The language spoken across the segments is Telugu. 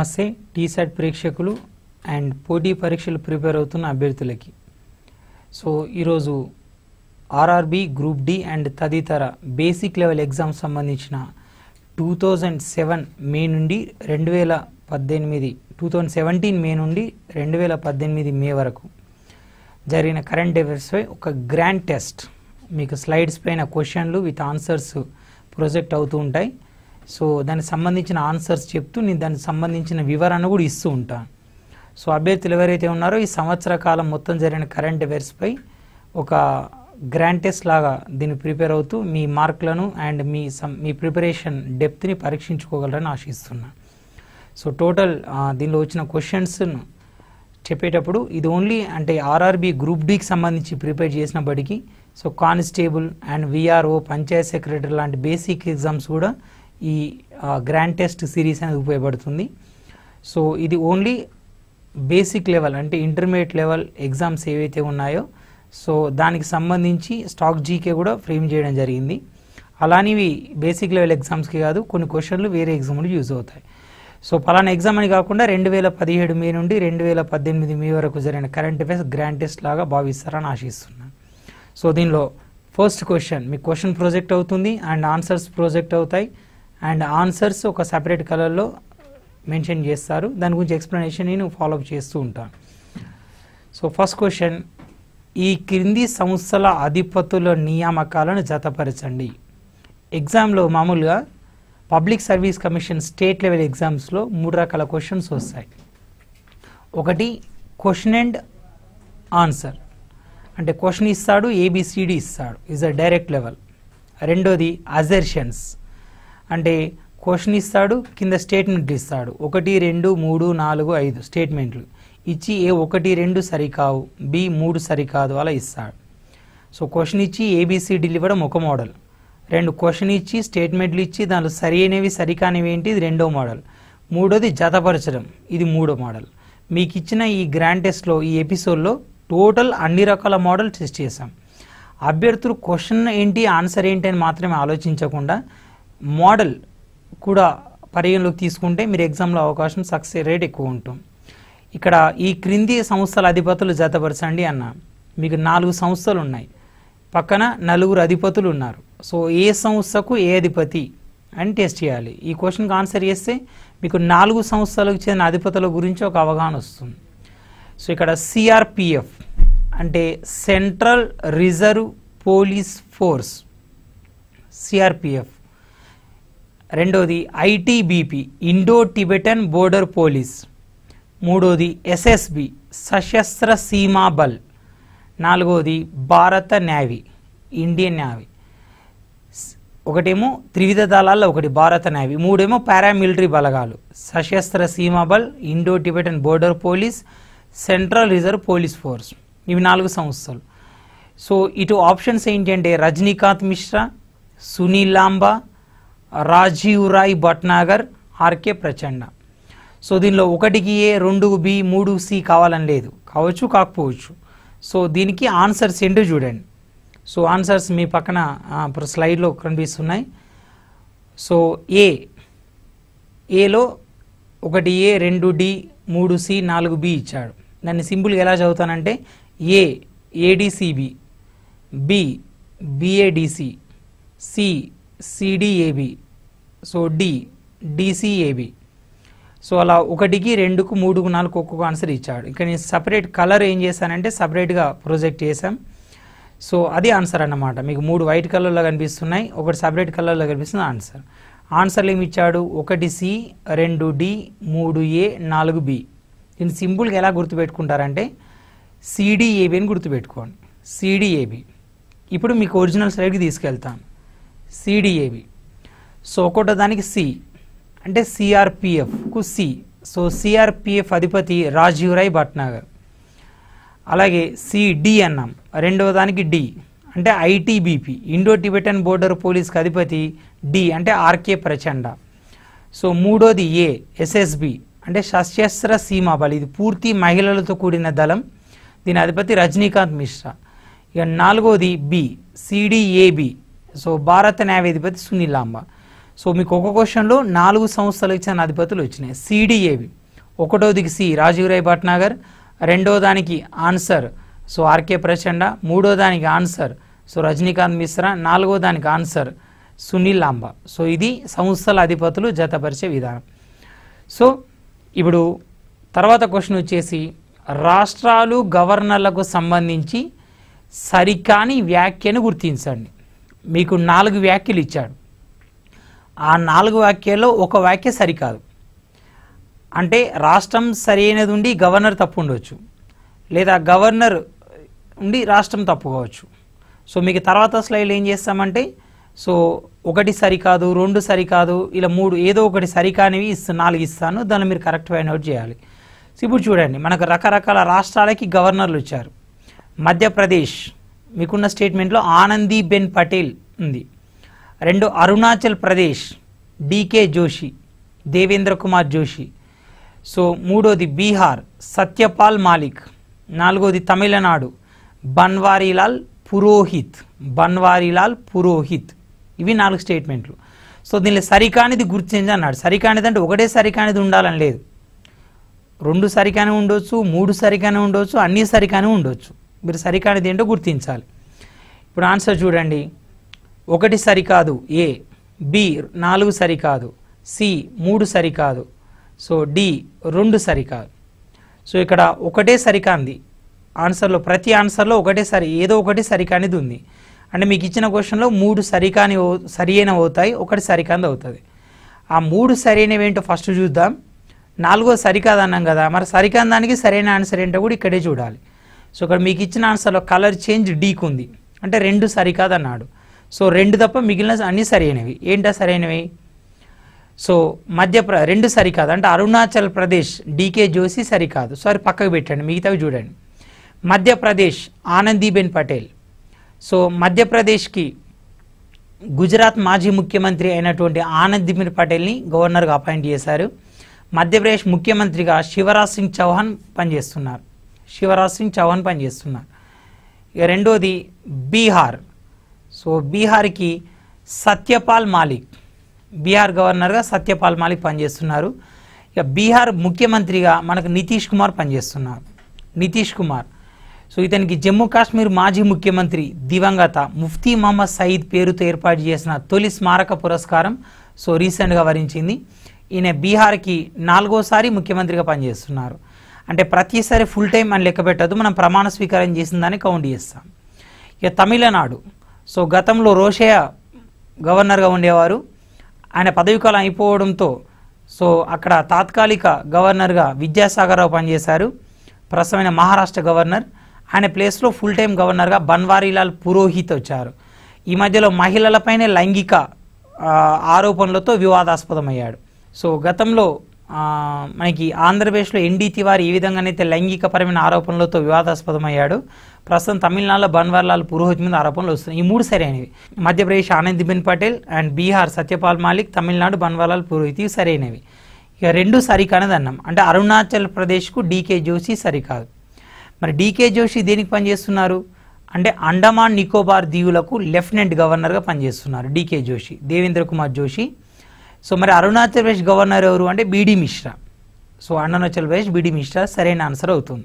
నమస్తే. టీసెట్ ప్రేక్షకులు అండ్ పోటీ పరీక్షలు ప్రిపేర్ అవుతున్న అభ్యర్థులకి. సో ఈరోజు ఆర్ఆర్బి గ్రూప్ డి అండ్ తదితర బేసిక్ లెవెల్ ఎగ్జామ్ సంబంధించిన టూ థౌజండ్ సెవెన్ మే నుండి రెండు వేల పద్దెనిమిది టూ థౌజండ్ సెవెంటీన్ మే నుండి రెండు వేల పద్దెనిమిది మే వరకు జరిగిన కరెంట్ అఫైర్స్పై ఒక గ్రాండ్ టెస్ట్. మీకు స్లైడ్స్ పైన క్వశ్చన్లు విత్ ఆన్సర్స్ ప్రొజెక్ట్ అవుతూ ఉంటాయి. సో దానికి సంబంధించిన ఆన్సర్స్ చెప్తూ నేను దానికి సంబంధించిన వివరణ కూడా ఇస్తూ ఉంటాను సో అభ్యర్థులు ఎవరైతే ఉన్నారో ఈ సంవత్సర కాలం మొత్తం జరిగిన కరెంట్ అఫైర్స్పై ఒక గ్రాండ్ టెస్ట్ లాగా దీన్ని ప్రిపేర్ అవుతూ మీ మార్కులను అండ్ మీ సమ్ మీ ప్రిపరేషన్ డెప్త్ని పరీక్షించుకోగలరని ఆశిస్తున్నాను సో టోటల్ దీనిలో వచ్చిన క్వశ్చన్స్ను చెప్పేటప్పుడు ఇది ఓన్లీ అంటే ఆర్ఆర్బి గ్రూప్ డికి సంబంధించి ప్రిపేర్ చేసినప్పటికీ so constable and VRO panchayat secretary లాంటి బేసిక్ ఎగ్జామ్స్ కూడా ఈ గ్రాండ్ టెస్ట్ సిరీస్ అనేది ఉపయోగపడుతుంది. సో ఇది ఓన్లీ బేసిక్ లెవెల్ అంటే ఇంటర్మీడియట్ లెవెల్ ఎగ్జామ్స్ ఏవైతే ఉన్నాయో సో దానికి సంబంధించి స్టాక్ జీకే కూడా ఫ్రేమ్ చేయడం జరిగింది. అలానివి బేసిక్ లెవెల్ ఎగ్జామ్స్కి కాదు కొన్ని క్వశ్చన్లు వేరే ఎగ్జామ్లు యూజ్ అవుతాయి. సో పలానా ఎగ్జామ్ అని కాకుండా రెండు వేల పదిహేడు మే నుండి రెండు వేల పద్దెనిమిది మే వరకు జరిగిన కరెంట్ అఫైర్స్ గ్రాండ్ టెస్ట్ లాగా భావిస్తారని ఆశిస్తున్నాను సో దీనిలో ఫస్ట్ క్వశ్చన్ మీ క్వశ్చన్ ప్రొజెక్ట్ అవుతుంది అండ్ ఆన్సర్స్ ప్రొజెక్ట్ అవుతాయి. అండ్ ఆన్సర్స్ ఒక సపరేట్ కలర్లో మెన్షన్ చేస్తారు. దాని గురించి ఎక్స్ప్లెనేషన్ నేను ఫాలోఅప్ చేస్తూ ఉంటాను. సో ఫస్ట్ క్వశ్చన్ ఈ క్రింది సంస్థల అధిపతుల నియామకాలను జతపరచండి. ఎగ్జామ్లో మామూలుగా public service commission state level ఎగ్జామ్స్లో మూడు రకాల క్వశ్చన్స్ వస్తాయి. ఒకటి క్వశ్చన్ అండ్ ఆన్సర్ అంటే క్వశ్చన్ ఇస్తాడు ఏబిసిడి ఇస్తాడు. ఇస్ అ డైరెక్ట్ లెవెల్ రెండోది అజర్షన్స్ అంటే క్వశ్చన్ ఇస్తాడు కింద స్టేట్మెంట్లు ఇస్తాడు. ఒకటి రెండు మూడు నాలుగు ఐదు స్టేట్మెంట్లు ఇచ్చి ఏ ఒకటి రెండు సరికావు బి మూడు సరికాదు అలా ఇస్తాడు. సో క్వశ్చన్ ఇచ్చి ఏబిసిడీలు ఇవ్వడం ఒక మోడల్. రెండు క్వశ్చన్ ఇచ్చి స్టేట్మెంట్లు ఇచ్చి దానిలో సరి అయినవి సరికానివి ఏంటి? ఇది రెండో మోడల్. మూడోది జతపరచడం. ఇది మూడో మోడల్. మీకు ఇచ్చిన ఈ గ్రాండ్ టెస్ట్లో ఈ ఎపిసోడ్లో టోటల్ అన్ని రకాల మోడల్ టెస్ట్ చేశాం. అభ్యర్థులు క్వశ్చన్ ఏంటి ఆన్సర్ ఏంటి అని మాత్రమే ఆలోచించకుండా మోడల్ కూడా పరిగణలోకి తీసుకుంటే మీరు ఎగ్జామ్లో అవకాశం సక్సెస్ రేట్ ఎక్కువ ఉంటుంది. ఇక్కడ ఈ క్రింది సంస్థల అధిపతులు జతపరచండి అన్న. మీకు నాలుగు సంస్థలు ఉన్నాయి. పక్కన నలుగురు అధిపతులు ఉన్నారు. సో ఏ సంస్థకు ఏ అధిపతి అని టెస్ట్ చేయాలి. ఈ క్వశ్చన్కి ఆన్సర్ చేస్తే మీకు నాలుగు సంస్థలకు చెందిన అధిపతుల గురించి ఒక అవగాహన వస్తుంది. సో ఇక్కడ సిఆర్పిఎఫ్ అంటే central reserve police force CRPF రెండోది ITBP Indo Tibetan border police. మూడోది ఎస్ఎస్బి సశస్త్ర సీమా బల్. నాలుగోది భారత నేవీ ఇండియన్ నేవీ. ఒకటేమో త్రివిధ దళాల్లో ఒకటి భారత నేవీ. మూడేమో పారామిలిటరీ బలగాలు. Sashastra Seema Bal Indo Tibetan border police central reserve police force. ఇవి నాలుగు సంస్థలు. సో ఇటు ఆప్షన్స్ ఏంటి అంటే రజనీకాంత్ మిశ్రా సునీల్ లాంబా రాజీవ్ రాయ్ భట్నాగర్ ఆర్కే ప్రచండ. సో దీనిలో ఒకటికి ఏ రెండు బి మూడు సి కావాలని లేదు. కావచ్చు కాకపోవచ్చు. సో దీనికి ఆన్సర్స్ ఏంటో చూడండి. సో ఆన్సర్స్ మీ పక్కన స్లైడ్లో కనిపిస్తున్నాయి. So A. ఏలో ఒకటి ఏ రెండు డి మూడు సి నాలుగు బి ఇచ్చాడు. దాన్ని సింపుల్గా ఎలా చదువుతానంటే A A D C B B B A D C C C D A B so D D C A B so అలా ఒకటికి రెండుకు మూడుకు నాలుగు ఒక్కొక్క ఆన్సర్ ఇచ్చాడు. ఇక్కడ నేను సపరేట్ కలర్ ఏం చేశానంటే సపరేట్గా ప్రొజెక్ట్ చేశాం. సో అది ఆన్సర్ అన్నమాట. మీకు మూడు వైట్ కలర్లో కనిపిస్తున్నాయి ఒకటి సపరేట్ కలర్లో కనిపిస్తుంది ఆన్సర్ ఆన్సర్లు ఏమి ఇచ్చాడు? ఒకటి సి రెండు డి మూడు ఏ నాలుగు బి దీన్ని సింపుల్గా ఎలా గుర్తుపెట్టుకుంటారంటే సిడిఏబి అని గుర్తుపెట్టుకోండి. సిడిఏబి ఇప్పుడు మీకు ఒరిజినల్ స్లైడ్కి తీసుకెళ్తాను. సిడిఏవి సో ఒకటో దానికి సి అంటే సిఆర్పిఎఫ్కు సి సో సిఆర్పిఎఫ్ అధిపతి రాజీవ్ రాయ్ భట్నాగర్. అలాగే సిడి అన్నాం. రెండవ దానికి డి అంటే ఐటీబీపీ ఇండో టిబెటన్ బోర్డర్ పోలీస్కి అధిపతి డి అంటే ఆర్కే ప్రచండ. సో మూడోది ఏ ఎస్ఎస్బి అంటే సశస్త్ర సీమా బలి. ఇది పూర్తి మహిళలతో కూడిన దళం. దీని అధిపతి రజనీకాంత్ మిశ్రా. ఇక నాలుగోది బి సిడిఏబి సో భారత న్యాయాధిపతి సునీల్ లాంబా సో మీకు ఒక క్వశ్చన్లో నాలుగు సంస్థలకు చెందిన అధిపతులు వచ్చినాయి. C D A B. ఒకటోదికి C Rajiv Rai Bhatnagar రెండో దానికి ఆన్సర్ సో ఆర్కే ప్రచండ మూడో దానికి ఆన్సర్ సో రజనీకాంత్ మిశ్రా నాలుగో దానికి ఆన్సర్ సునీల్ లాంబా సో ఇది సంస్థల అధిపతులు జతపరిచే విధానం. సో ఇప్పుడు తర్వాత క్వశ్చన్ వచ్చేసి రాష్ట్రాలు గవర్నర్లకు సంబంధించి సరికాని వ్యాఖ్యను గుర్తించండి. మీకు నాలుగు వ్యాఖ్యలు ఇచ్చాడు. ఆ నాలుగు వ్యాఖ్యల్లో ఒక వ్యాఖ్య సరికాదు. అంటే రాష్ట్రం సరైనది ఉండి గవర్నర్ తప్పు ఉండవచ్చు లేదా గవర్నర్ ఉండి రాష్ట్రం తప్పు కావచ్చు. సో మీకు తర్వాత స్లైడ్ ఏం చేస్తామంటే సో ఒకటి సరికాదు రెండు సరికాదు ఇలా మూడు ఏదో ఒకటి సరికానివి ఇస్తా నాలుగు ఇస్తాను దాన్ని మీరు కరెక్ట్ ఫైండ్ అవుట్ చేయాలి. ఇప్పుడు చూడండి మనకు రకరకాల రాష్ట్రాలకి గవర్నర్లు వచ్చారు. మధ్యప్రదేశ్ మీకున్న స్టేట్మెంట్లో ఆనందీబెన్ పటేల్ ఉంది. రెండు అరుణాచల్ ప్రదేశ్ డికే జోషి దేవేంద్ర కుమార్ జోషి. సో మూడోది బీహార్ సత్యపాల్ మాలిక్. నాలుగోది తమిళనాడు బన్వారీలాల్ పురోహిత్. బన్వారీలాల్ పురోహిత్. ఇవి నాలుగు స్టేట్మెంట్లు సో దీనిలో సరికానిది గుర్తించి అన్నాడు. సరికానిది అంటే ఒకటే సరికానిది ఉండాలని లేదు. రెండు సరికానే ఉండొచ్చు మూడు సరికానే ఉండొచ్చు అన్నీ సరికానే ఉండొచ్చు. మీరు సరికానిది ఏంటో గుర్తించాలి. ఇప్పుడు ఆన్సర్ చూడండి. ఒకటి సరికాదు. ఏ. బి. నాలుగు సరికాదు. సి. మూడు సరికాదు. So D. రెండు సరికాదు. సో ఇక్కడ ఒకటే సరికాంది ఆన్సర్లో ప్రతి ఆన్సర్లో ఒకటే సరి ఏదో ఒకటి సరికానిది ఉంది. అంటే మీకు ఇచ్చిన క్వశ్చన్లో మూడు సరికాని సరి అయిన అవుతాయి ఒకటి సరికాంది అవుతుంది. ఆ మూడు సరైనవి ఏంటో ఫస్ట్ చూద్దాం. నాలుగో సరికాదు అన్నాం కదా మరి సరికాందానికి సరైన ఆన్సర్ ఏంటో కూడా ఇక్కడే చూడాలి. సో ఇక్కడ మీకు ఇచ్చిన ఆన్సర్లో కలర్ చేంజ్ డీక్ ఉంది. అంటే రెండు సరికాదు అన్నాడు సో రెండు తప్ప మిగిలిన అన్ని సరైనవి. ఏంటా సరైనవి? సో మధ్యప్ర రెండు సరికాదు. అంటే అరుణాచల్ ప్రదేశ్ డీకే జోషి సరికాదు. సారీ పక్కకు పెట్టండి. మిగతావి చూడండి. మధ్యప్రదేశ్ ఆనందీబెన్ పటేల్. సో మధ్యప్రదేశ్కి గుజరాత్ మాజీ ముఖ్యమంత్రి అయినటువంటి ఆనందీబెన్ పటేల్ని గవర్నర్గా అపాయింట్ చేశారు. మధ్యప్రదేశ్ ముఖ్యమంత్రిగా శివరాజ్ సింగ్ చౌహాన్ పనిచేస్తున్నారు. శివరాజ్ సింగ్ చౌహాన్ పనిచేస్తున్నారు ఇక రెండోది బీహార్. సో బీహార్కి సత్యపాల్ మాలిక్ బీహార్ గవర్నర్గా సత్యపాల్ మాలిక్ పనిచేస్తున్నారు. ఇక బీహార్ ముఖ్యమంత్రిగా మనకు నితీష్ కుమార్ పనిచేస్తున్నారు. నితీష్ కుమార్. సో ఇతనికి జమ్మూ కాశ్మీర్ మాజీ ముఖ్యమంత్రి దివంగత ముఫ్తీ మహమ్మద్ సయీద్ పేరుతో ఏర్పాటు చేసిన తొలి స్మారక పురస్కారం సో రీసెంట్గా వరించింది. ఈయన బీహార్కి నాలుగోసారి ముఖ్యమంత్రిగా పనిచేస్తున్నారు. అంటే ప్రతిసారి ఫుల్ టైం అని లెక్క పెట్టద్దు మనం ప్రమాణ స్వీకారం చేసిన దాన్ని కౌంట్ చేస్తాం. ఇక తమిళనాడు. సో గతంలో రోషయ్య గవర్నర్గా ఉండేవారు. ఆయన పదవీకాలం అయిపోవడంతో సో అక్కడ తాత్కాలిక గవర్నర్గా విద్యాసాగర్రావు పనిచేశారు. ప్రస్తుతమైన మహారాష్ట్ర గవర్నర్ ఆయన ప్లేస్లో ఫుల్ టైం గవర్నర్గా బన్వారీలాల్ పురోహిత్ వచ్చారు. ఈ మధ్యలో మహిళలపైనే లైంగిక ఆరోపణలతో వివాదాస్పదమయ్యాడు. సో గతంలో మనకి ఆంధ్రప్రదేశ్లో ఎన్డీ తివారి ఏ విధంగానైతే లైంగికపరమైన ఆరోపణలతో వివాదాస్పదమయ్యాడు. ప్రస్తుతం తమిళనాడులో బన్వర్లాల్ పురోహిత్ మీద ఆరోపణలు వస్తున్నాయి. ఈ మూడు సరైనవి. మధ్యప్రదేశ్ ఆనందిబెన్ పటేల్ అండ్ బీహార్ సత్యపాల్ మాలిక్ తమిళనాడు బన్వర్లాల్ పురోహిత్ ఇవి సరైనవి. ఇక రెండు సరికానది అన్నాం అంటే అరుణాచల్ ప్రదేశ్కు డీకే జోషి సరికాదు. మరి డీకే జోషి దేనికి పనిచేస్తున్నారు? అంటే అండమాన్ నికోబార్ దీవులకు లెఫ్టినెంట్ గవర్నర్గా పనిచేస్తున్నారు డీకే జోషి. దేవేంద్ర కుమార్ జోషి. సో మరి అరుణాచల్ ప్రదేశ్ గవర్నర్ ఎవరు అంటే BD Mishra. So Arunachal Pradesh BD Mishra సరైన ఆన్సర్ అవుతుంది.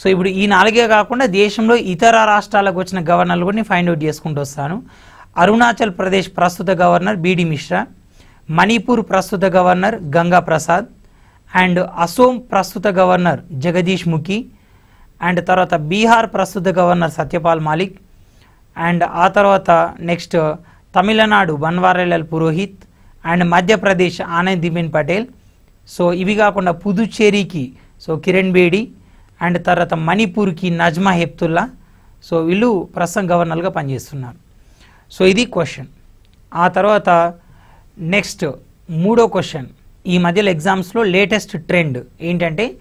సో ఇప్పుడు ఈ నాలుగే కాకుండా దేశంలో ఇతర రాష్ట్రాలకు వచ్చిన గవర్నర్లు కూడా నేను ఫైండ్ అవుట్ చేసుకుంటూ వస్తాను. అరుణాచల్ ప్రదేశ్ ప్రస్తుత గవర్నర్ బీడీ మిశ్రా మణిపూర్ ప్రస్తుత గవర్నర్ గంగా ప్రసాద్ అండ్ అసోం ప్రస్తుత గవర్నర్ జగదీష్ ముఖి అండ్ తర్వాత బీహార్ ప్రస్తుత గవర్నర్ సత్యపాల్ మాలిక్ అండ్ ఆ తర్వాత next Tamil Nadu Banwarilal Purohit and Madhya Pradesh Anand Anandiben Patel. So ఇవి కాకుండా పుదుచ్చేరికి సో కిరణ్ బేడి అండ్ తర్వాత మణిపూర్కి నజ్మా హెప్తుల్లా. సో వీళ్ళు ప్రస్తుతం గవర్నర్గా పనిచేస్తున్నారు. సో ఇది క్వశ్చన్. ఆ తర్వాత నెక్స్ట్ మూడో క్వశ్చన్. ఈ మధ్యలో ఎగ్జామ్స్లో లేటెస్ట్ ట్రెండ్ ఏంటంటే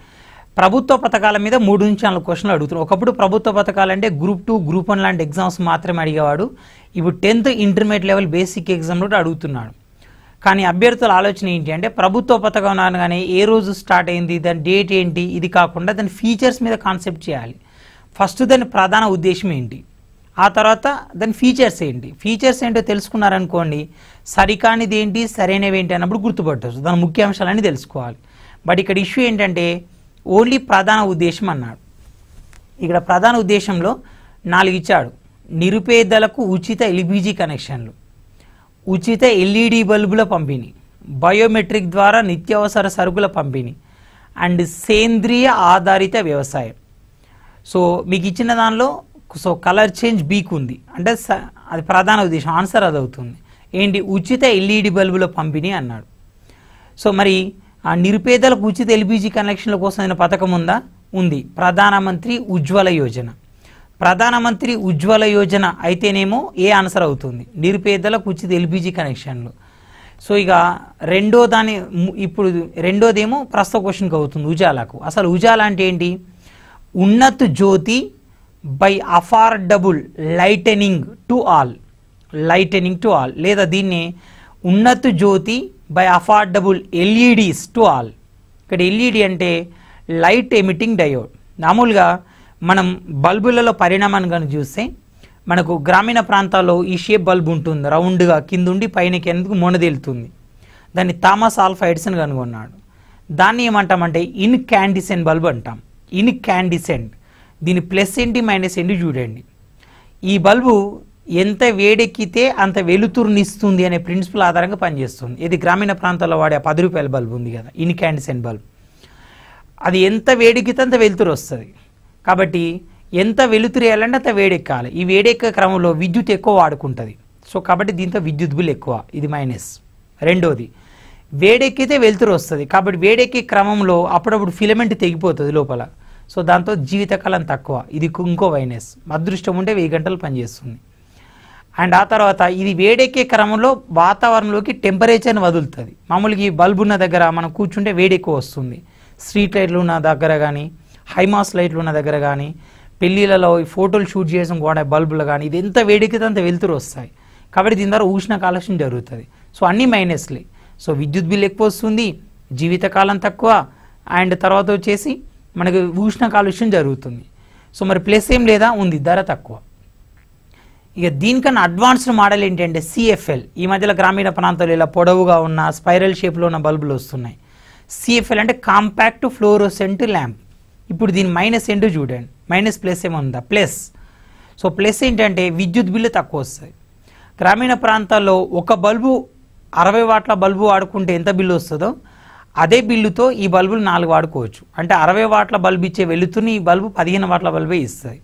ప్రభుత్వ పథకాల మీద మూడు నుంచి నాలుగు క్వశ్చన్లు అడుగుతున్నారు. ఒకప్పుడు ప్రభుత్వ పథకాలు అంటే గ్రూప్ టూ గ్రూప్ వన్ లాంటి ఎగ్జామ్స్ మాత్రమే అడిగేవాడు. ఇప్పుడు టెన్త్ ఇంటర్మీడియట్ లెవెల్ బేసిక్ ఎగ్జామ్లో అడుగుతున్నాడు. కానీ అభ్యర్థుల ఆలోచన ఏంటి అంటే ప్రభుత్వ పథకం అనగానే ఏ రోజు స్టార్ట్ అయింది దాని డేట్ ఏంటి ఇది కాకుండా దాని ఫీచర్స్ మీద కాన్సెప్ట్ చేయాలి. ఫస్ట్ దాని ప్రధాన ఉద్దేశం ఏంటి? ఆ తర్వాత దాని ఫీచర్స్ ఏంటి? ఫీచర్స్ ఏంటో తెలుసుకున్నారనుకోండి సరికానిది ఏంటి సరైనవి ఏంటి అన్నప్పుడు గుర్తుపట్టవచ్చు దాని ముఖ్యాంశాలన్నీ తెలుసుకోవాలి. బట్ ఇక్కడ ఇష్యూ ఏంటంటే ఓన్లీ ప్రధాన ఉద్దేశం అన్నాడు. ఇక్కడ ప్రధాన ఉద్దేశంలో నాలుగు ఇచ్చాడు. నిరుపేదలకు ఉచిత ఎల్పిజి కనెక్షన్లు ఉచిత ఎల్ఈడి బల్బుల పంపిణీ బయోమెట్రిక్ ద్వారా నిత్యావసర సరుకుల పంపిణీ అండ్ సేంద్రియ ఆధారిత వ్యవసాయం. సో మీకు ఇచ్చిన దానిలో సో కలర్ చేంజ్ బీక్ ఉంది. అంటే స- అది ప్రధాన ఉద్దేశం ఆన్సర్ అది అవుతుంది. ఏంటి? ఉచిత ఎల్ఈడి బల్బుల పంపిణీ అన్నాడు. సో మరి ఆ నిరుపేదలకు ఉచిత ఎల్పిజి కనెక్షన్ల కోసం పథకం ఉందా? ఉంది. ప్రధానమంత్రి ఉజ్వల యోజన. ప్రధానమంత్రి ఉజ్వల యోజన అయితేనేమో ఏ ఆన్సర్ అవుతుంది? నిరుపేదలకు ఉచిత ఎల్పిజి కనెక్షన్లు. సో ఇక రెండో దాని ము- ఇప్పుడు రెండోదేమో ప్రస్తుత క్వశ్చన్కి అవుతుంది ఉజాలకు. అసలు ఉజాల అంటే ఏంటి? Unnat Jyoti by affordable lightning to all. Lightning to all. లేదా దీన్ని Unnat Jyoti by affordable LEDs to all. ఇక్కడ ఎల్ఈడి అంటే లైట్ ఎమిటింగ్ డయోడ్. మామూలుగా మనం బల్బులలో పరిణామాన్ని కనుక చూస్తే మనకు గ్రామీణ ప్రాంతాల్లో ఈ షేప్ బల్బ్ ఉంటుంది. రౌండ్గా కిందుండి పైన ఎందుకు మొనదేలుతుంది. దాన్ని థామస్ ఆల్ఫా ఎడిసన్ కనుగొన్నాడు దాన్ని ఏమంటామంటే ఇన్ క్యాండిసెంట్ బల్బ్ అంటాం. ఇన్ క్యాండిసెంట్ దీని ప్లస్ ఏంటి మైనస్ ఏంటి చూడండి. ఈ బల్బు ఎంత వేడెక్కితే అంత వెలుతురునిస్తుంది అనే ప్రిన్సిపల్ ఆధారంగా పనిచేస్తుంది. ఇది గ్రామీణ ప్రాంతాల్లో వాడే ఆ పది రూపాయల బల్బు ఉంది కదా ఇన్కాండిసెంట్ బల్బ్. అది ఎంత వేడెక్కితే అంత వెలుతురు వస్తుంది. కాబట్టి ఎంత వెలుతురు వేయాలంటే అంత వేడెక్కాలి. ఈ వేడెక్క క్రమంలో విద్యుత్ ఎక్కువ వాడుకుంటుంది. సో కాబట్టి దీంతో విద్యుత్ బిల్ ఎక్కువ. ఇది మైనస్. రెండోది వేడెక్కితే వెలుతురు వస్తుంది. కాబట్టి వేడెక్కే క్రమంలో అప్పుడప్పుడు ఫిలమెంట్ తెగిపోతుంది లోపల. సో దాంతో జీవితకాలం తక్కువ. ఇది ఇంకో వైనస్. అదృష్టం ఉంటే వెయ్యి గంటలు పనిచేస్తుంది. అండ్ ఆ తర్వాత ఇది వేడెక్కే క్రమంలో వాతావరణంలోకి టెంపరేచర్ని వదులుతుంది. మామూలుగా ఈ బల్బు ఉన్న దగ్గర మనం కూర్చుంటే వేడి ఎక్కువ వస్తుంది. స్ట్రీట్ లైట్లు ఉన్న దగ్గర కానీ హైమాస్ లైట్లు ఉన్న దగ్గర కానీ పెళ్ళిళ్ళలో ఈ ఫోటోలు షూట్ చేసిన కూడా బల్బులు కానీ ఇది ఎంత వేడెక్కితే అంత వెలుతురు వస్తాయి. కాబట్టి దీని ద్వారా ఉష్ణ కాలుష్యం జరుగుతుంది. సో అన్నీ మైనస్లే సో విద్యుత్ బిల్ ఎక్కువ వస్తుంది జీవితకాలం తక్కువ అండ్ తర్వాత వచ్చేసి మనకి ఉష్ణ కాలుష్యం జరుగుతుంది. సో మరి ప్లస్ ఏం లేదా? ఉంది ధర తక్కువ. ఇక దీనికన్నా అడ్వాన్స్డ్ మోడల్ ఏంటంటే సిఎఫ్ఎల్ ఈ మధ్యలో గ్రామీణ ప్రాంతాల్లో ఇలా పొడవుగా ఉన్న స్పైరల్ షేప్లో ఉన్న బల్బులు వస్తున్నాయి. సిఎఫ్ఎల్ అంటే కాంపాక్ట్ ఫ్లోరోసెంట్ ల్యాంప్ ఇప్పుడు దీని మైనస్ ఏంటో చూడండి. మైనస్ ప్లస్ ఏముందా? ప్లస్. సో ప్లస్ ఏంటంటే విద్యుత్ బిల్లు తక్కువ వస్తుంది. గ్రామీణ ప్రాంతాల్లో ఒక బల్బు అరవై వాట్ల బల్బు వాడుకుంటే ఎంత బిల్లు వస్తుందో అదే బిల్లుతో ఈ బల్బులు నాలుగు వాడుకోవచ్చు. అంటే అరవై వాట్ల బల్బు ఇచ్చే వెలుతుని ఈ బల్బు పదిహేను వాట్ల బల్బే ఇస్తుంది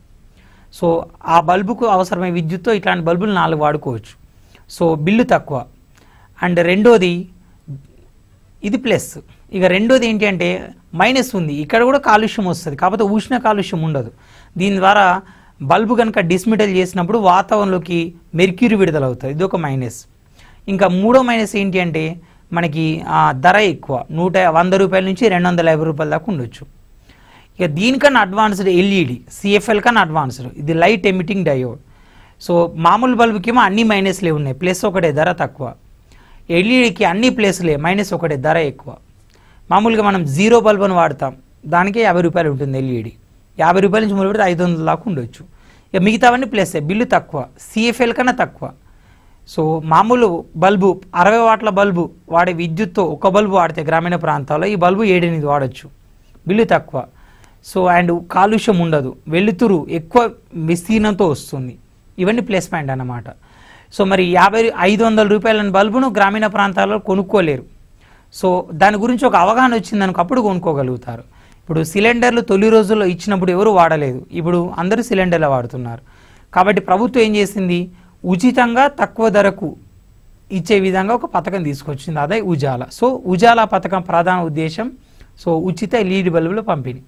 సో ఆ బల్బుకు అవసరమైన విద్యుత్తో ఇట్లాంటి బల్బులు నాలుగు వాడుకోవచ్చు. సో బిల్లు తక్కువ. అండ్ రెండోది ఇది ప్లస్. ఇక రెండోది ఏంటి అంటే మైనస్ ఉంది. ఇక్కడ కూడా కాలుష్యం వస్తుంది. కాకపోతే ఉష్ణ కాలుష్యం ఉండదు. దీని ద్వారా బల్బు కనుక డిస్మిటల్ చేసినప్పుడు వాతావరణంలోకి మెర్క్యూరీ విడుదల అవుతుంది. ఇది ఒక మైనస్. ఇంకా మూడో మైనస్ ఏంటి అంటే మనకి ఆ, ధర ఎక్కువ. నూట వంద రూపాయల నుంచి రెండు వందల యాభై రూపాయల దాకా ఉండొచ్చు. ఇక దీనికన్నా అడ్వాన్స్డ్ ఎల్ఈడి సిఎఫ్ఎల్ కన్నా అడ్వాన్స్డ్. ఇది లైట్ ఎమిటింగ్ డయోడ్. సో మామూలు బల్బుకేమో అన్ని మైనస్లే ఉన్నాయి. ప్లస్ ఒకటే ధర తక్కువ. ఎల్ఈడికి అన్ని ప్లస్లే మైనస్ ఒకటే ధర ఎక్కువ. మామూలుగా మనం జీరో బల్బును వాడతాం. దానికే యాభై రూపాయలు ఉంటుంది ఎల్ఈడి. యాభై రూపాయల నుంచి మొదలు పెడితే ఐదు వందల దాకా ఉండొచ్చు. ఇక మిగతావన్నీ ప్లస్ బిల్లు తక్కువ సిఎఫ్ఎల్ కన్నా తక్కువ. సో మామూలు బల్బు అరవై వాట్ల బల్బు వాడే విద్యుత్తో ఒక బల్బు వాడితే గ్రామీణ ప్రాంతాల్లో ఈ బల్బు ఏడెనిమిది వాడచ్చు. బిల్లు తక్కువ. సో అండ్ కాలుష్యం ఉండదు. వెలుతురు ఎక్కువ విస్తీర్ణంతో వస్తుంది. ఇవన్నీ ప్లస్ పాయింట్ అన్నమాట. సో మరి యాభై ఐదు వందల రూపాయల బల్బును గ్రామీణ ప్రాంతాల్లో కొనుక్కోలేరు. సో దాని గురించి ఒక అవగాహన వచ్చిందనుకో అప్పుడు కొనుక్కోగలుగుతారు. ఇప్పుడు సిలిండర్లు తొలి రోజుల్లో ఇచ్చినప్పుడు ఎవరు వాడలేదు. ఇప్పుడు అందరూ సిలిండర్లు వాడుతున్నారు. కాబట్టి ప్రభుత్వం ఏం చేసింది? ఉచితంగా తక్కువ ధరకు ఇచ్చే విధంగా ఒక పథకం తీసుకొచ్చింది. అదే ఉజాల. సో ఉజాల పథకం ప్రధాన ఉద్దేశం సో ఉచిత లీడ్ బల్బులు పంపిణీ.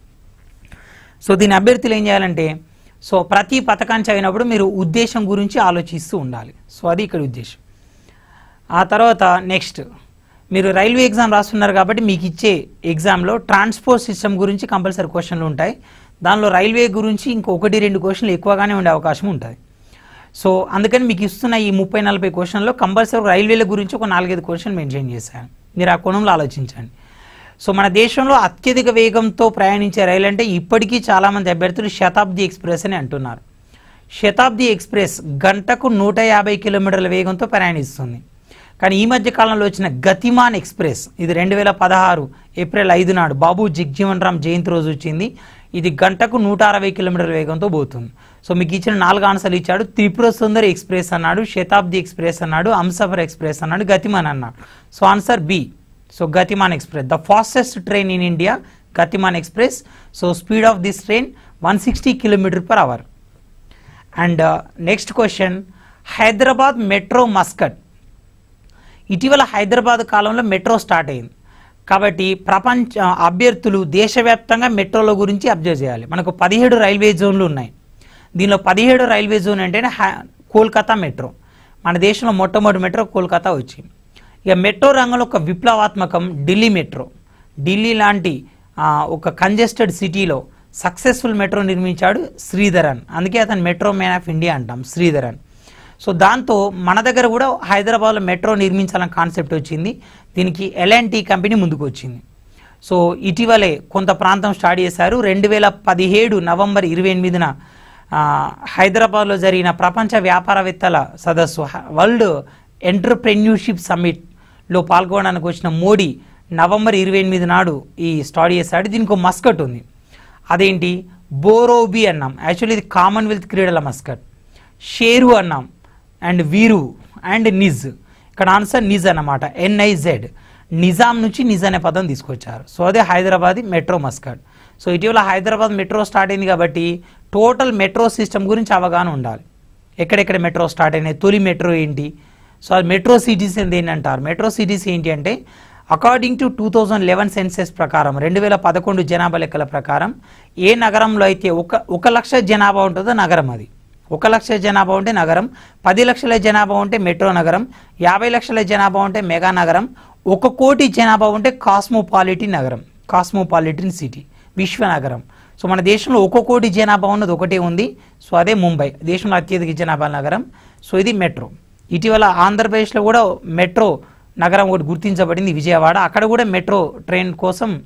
సో దీని అభ్యర్థులు ఏం చేయాలంటే సో ప్రతి పథకాన్ని చదివినప్పుడు మీరు ఉద్దేశం గురించి ఆలోచిస్తూ ఉండాలి. సో అది ఇక్కడ ఉద్దేశం. ఆ తర్వాత నెక్స్ట్. మీరు రైల్వే ఎగ్జామ్ రాస్తున్నారు కాబట్టి మీకు ఇచ్చే ఎగ్జామ్లో ట్రాన్స్పోర్ట్ సిస్టమ్ గురించి కంపల్సరీ క్వశ్చన్లు ఉంటాయి. దానిలో రైల్వే గురించి ఇంకొకటి రెండు క్వశ్చన్లు ఎక్కువగానే ఉండే అవకాశం ఉంటుంది సో అందుకని మీకు ఇస్తున్న ఈ ముప్పై నలభై క్వశ్చన్లో కంపల్సరీ రైల్వేల గురించి ఒక నాలుగైదు క్వశ్చన్ మెన్షన్ చేశాను. మీరు ఆ కోణంలో ఆలోచించండి. సో మన దేశంలో అత్యధిక వేగంతో ప్రయాణించే రైలు అంటే ఇప్పటికీ చాలామంది అభ్యర్థులు శతాబ్ది ఎక్స్ప్రెస్ అని అంటున్నారు. శతాబ్ది ఎక్స్ప్రెస్ గంటకు నూట యాభై కిలోమీటర్ల వేగంతో ప్రయాణిస్తుంది. కానీ ఈ మధ్య కాలంలో వచ్చిన గతిమాన్ ఎక్స్ప్రెస్ ఇది రెండు వేల పదహారు ఏప్రిల్ ఐదు నాడు బాబు జగ్జీవన్ రామ్ జయంతి రోజు వచ్చింది. ఇది గంటకు నూట అరవై కిలోమీటర్ల వేగంతో పోతుంది. సో మీకు ఇచ్చిన నాలుగు ఆన్సర్లు ఇచ్చాడు. త్రిపుర సుందరి ఎక్స్ప్రెస్ అన్నాడు శతాబ్ది ఎక్స్ప్రెస్ అన్నాడు అంసఫర్ ఎక్స్ప్రెస్ అన్నాడు గతిమాన్ అన్నాడు. So answer B. So Gatiman express. The fastest train in India Gatiman express. So speed of this train one sixty kilometer per hour. And uh, next question Hyderabad metro mascot. ఇటీవల హైదరాబాద్ కాలంలో మెట్రో స్టార్ట్ అయింది. కాబట్టి ప్రపంచ అభ్యర్థులు దేశవ్యాప్తంగా మెట్రోల గురించి అబ్జర్వ్ చేయాలి. మనకు పదిహేడు రైల్వే జోన్లు ఉన్నాయి. దీనిలో పదిహేడు రైల్వే జోన్ అంటేనే కోల్కతా మెట్రో. మన దేశంలో మొట్టమొదటి మెట్రో కోల్కతా వచ్చింది. ఇక మెట్రో రంగంలో ఒక విప్లవాత్మకం ఢిల్లీ మెట్రో. ఢిల్లీ లాంటి ఒక కంజెస్టెడ్ సిటీలో సక్సెస్ఫుల్ మెట్రో నిర్మించాడు శ్రీధరన్. అందుకే అతను మెట్రో మ్యాన్ ఆఫ్ ఇండియా అంటాం శ్రీధరన్. సో దాంతో మన దగ్గర కూడా హైదరాబాద్లో మెట్రో నిర్మించాలన్న కాన్సెప్ట్ వచ్చింది. దీనికి ఎల్ఎన్టీ కంపెనీ ముందుకు వచ్చింది. సో ఇటీవలే కొంత ప్రాంతం స్టార్ట్ చేశారు. రెండు వేల పదిహేడు నవంబర్ ఇరవై ఎనిమిదిన హైదరాబాద్లో జరిగిన ప్రపంచ వ్యాపారవేత్తల సదస్సు వరల్డ్ ఎంటర్ప్రెన్యూర్షిప్ సమ్మిట్లో పాల్గొనడానికి వచ్చిన మోడీ నవంబర్ ఇరవై ఎనిమిది నాడు ఈ స్టార్ట్ చేశాడు. దీనికి ఒక మస్కట్ ఉంది. అదేంటి? బోరోబి అన్నాం. యాక్చువల్లీ ఇది కామన్వెల్త్ క్రీడల మస్కట్. షేరు అన్నాం. అండ్ వీరు అండ్ నిజ్ ఇక్కడ ఆన్సర్ నిజ్ అన్నమాట. ఎన్ఐజెడ్ నిజాం నుంచి నిజ్ అనే పదం తీసుకొచ్చారు. సో అదే హైదరాబాద్ మెట్రో మస్కట్. సో ఇటీవల హైదరాబాద్ మెట్రో స్టార్ట్ అయింది కాబట్టి టోటల్ మెట్రో సిస్టమ్ గురించి అవగాహన ఉండాలి. ఎక్కడెక్కడ మెట్రో స్టార్ట్ అయినాయి తొలి మెట్రో ఏంటి? సో అది మెట్రో సిటీస్ ఏంటి అంటారు మెట్రో సిటీస్ ఏంటి అంటే according to two thousand eleven census ప్రకారం రెండు వేల పదకొండు జనాభా లెక్కల ప్రకారం ఏ నగరంలో అయితే ఒక ఒక లక్ష జనాభా ఉంటుందో నగరం అది. ఒక లక్ష జనాభా ఉంటే నగరం పది లక్షల జనాభా ఉంటే మెట్రో నగరం యాభై లక్షల జనాభా ఉంటే మెగా నగరం ఒక కోటి జనాభా ఉంటే కాస్మోపాలిటిన్ నగరం కాస్మోపాలిటిన్ సిటీ విశ్వనగరం. సో మన దేశంలో ఒక కోటి జనాభా ఉన్నది ఒకటే ఉంది. సో అదే ముంబై దేశంలో అత్యధిక జనాభా నగరం. సో ఇది మెట్రో. ఇటీవల ఆంధ్రప్రదేశ్లో కూడా మెట్రో నగరం ఒకటి గుర్తించబడింది విజయవాడ. అక్కడ కూడా మెట్రో ట్రైన్ కోసం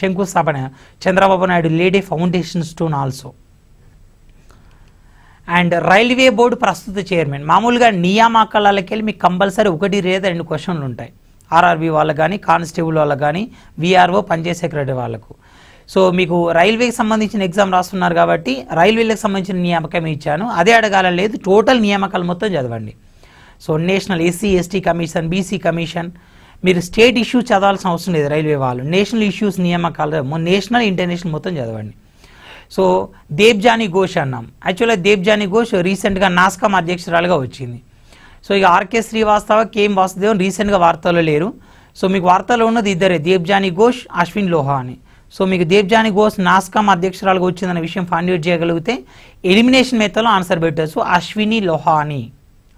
శంకుస్థాపన. Chandrababu Naidu laid foundation stone also. And railway board ప్రస్తుత చైర్మన్. మామూలుగా నియామకాలకి వెళ్ళి మీకు కంపల్సరీ ఒకటి లేదా రెండు క్వశ్చన్లు ఉంటాయి. ఆర్ఆర్బి వాళ్ళకు కానీ కానిస్టేబుల్ వాళ్ళకు కానీ విఆర్ఓ పంచాయత్ సెక్రటరీ వాళ్ళకు. సో మీకు రైల్వేకి సంబంధించిన ఎగ్జామ్ రాస్తున్నారు కాబట్టి రైల్వేలకు సంబంధించిన నియామకం ఇచ్చాను. అదే అడగాల లేదు టోటల్ నియామకాలు మొత్తం చదవండి. So national SC ST commission BC commission మీరు స్టేట్ ఇష్యూస్ చదవాల్సిన అవసరం లేదు రైల్వే వాళ్ళు. నేషనల్ ఇష్యూస్ నియామకాలు నేషనల్ ఇంటర్నేషనల్ మొత్తం చదవండి. సో దేబ్జానీ ఘోష్ అన్నాం. యాక్చువల్గా దేబ్జానీ ఘోష్ రీసెంట్గా నాస్కామ్ అధ్యక్షురాలుగా వచ్చింది. సో ఇక ఆర్కే శ్రీవాస్తవ కేఎం వాసుదేవన్ రీసెంట్గా వార్తల్లో లేరు. సో మీకు వార్తల్లో ఉన్నది ఇద్దరే దేబ్జానీ ఘోష్ అశ్విన్ లోహా అని. సో మీకు దేబ్జానీ ఘోష్ నాస్కామ్ అధ్యక్షురాలుగా వచ్చిందన్న విషయం ఫైండ్ అవుట్ చేయగలిగితే ఎలిమినేషన్ మెథడ్లో ఆన్సర్ పెట్టచ్చు. Ashwini Lohani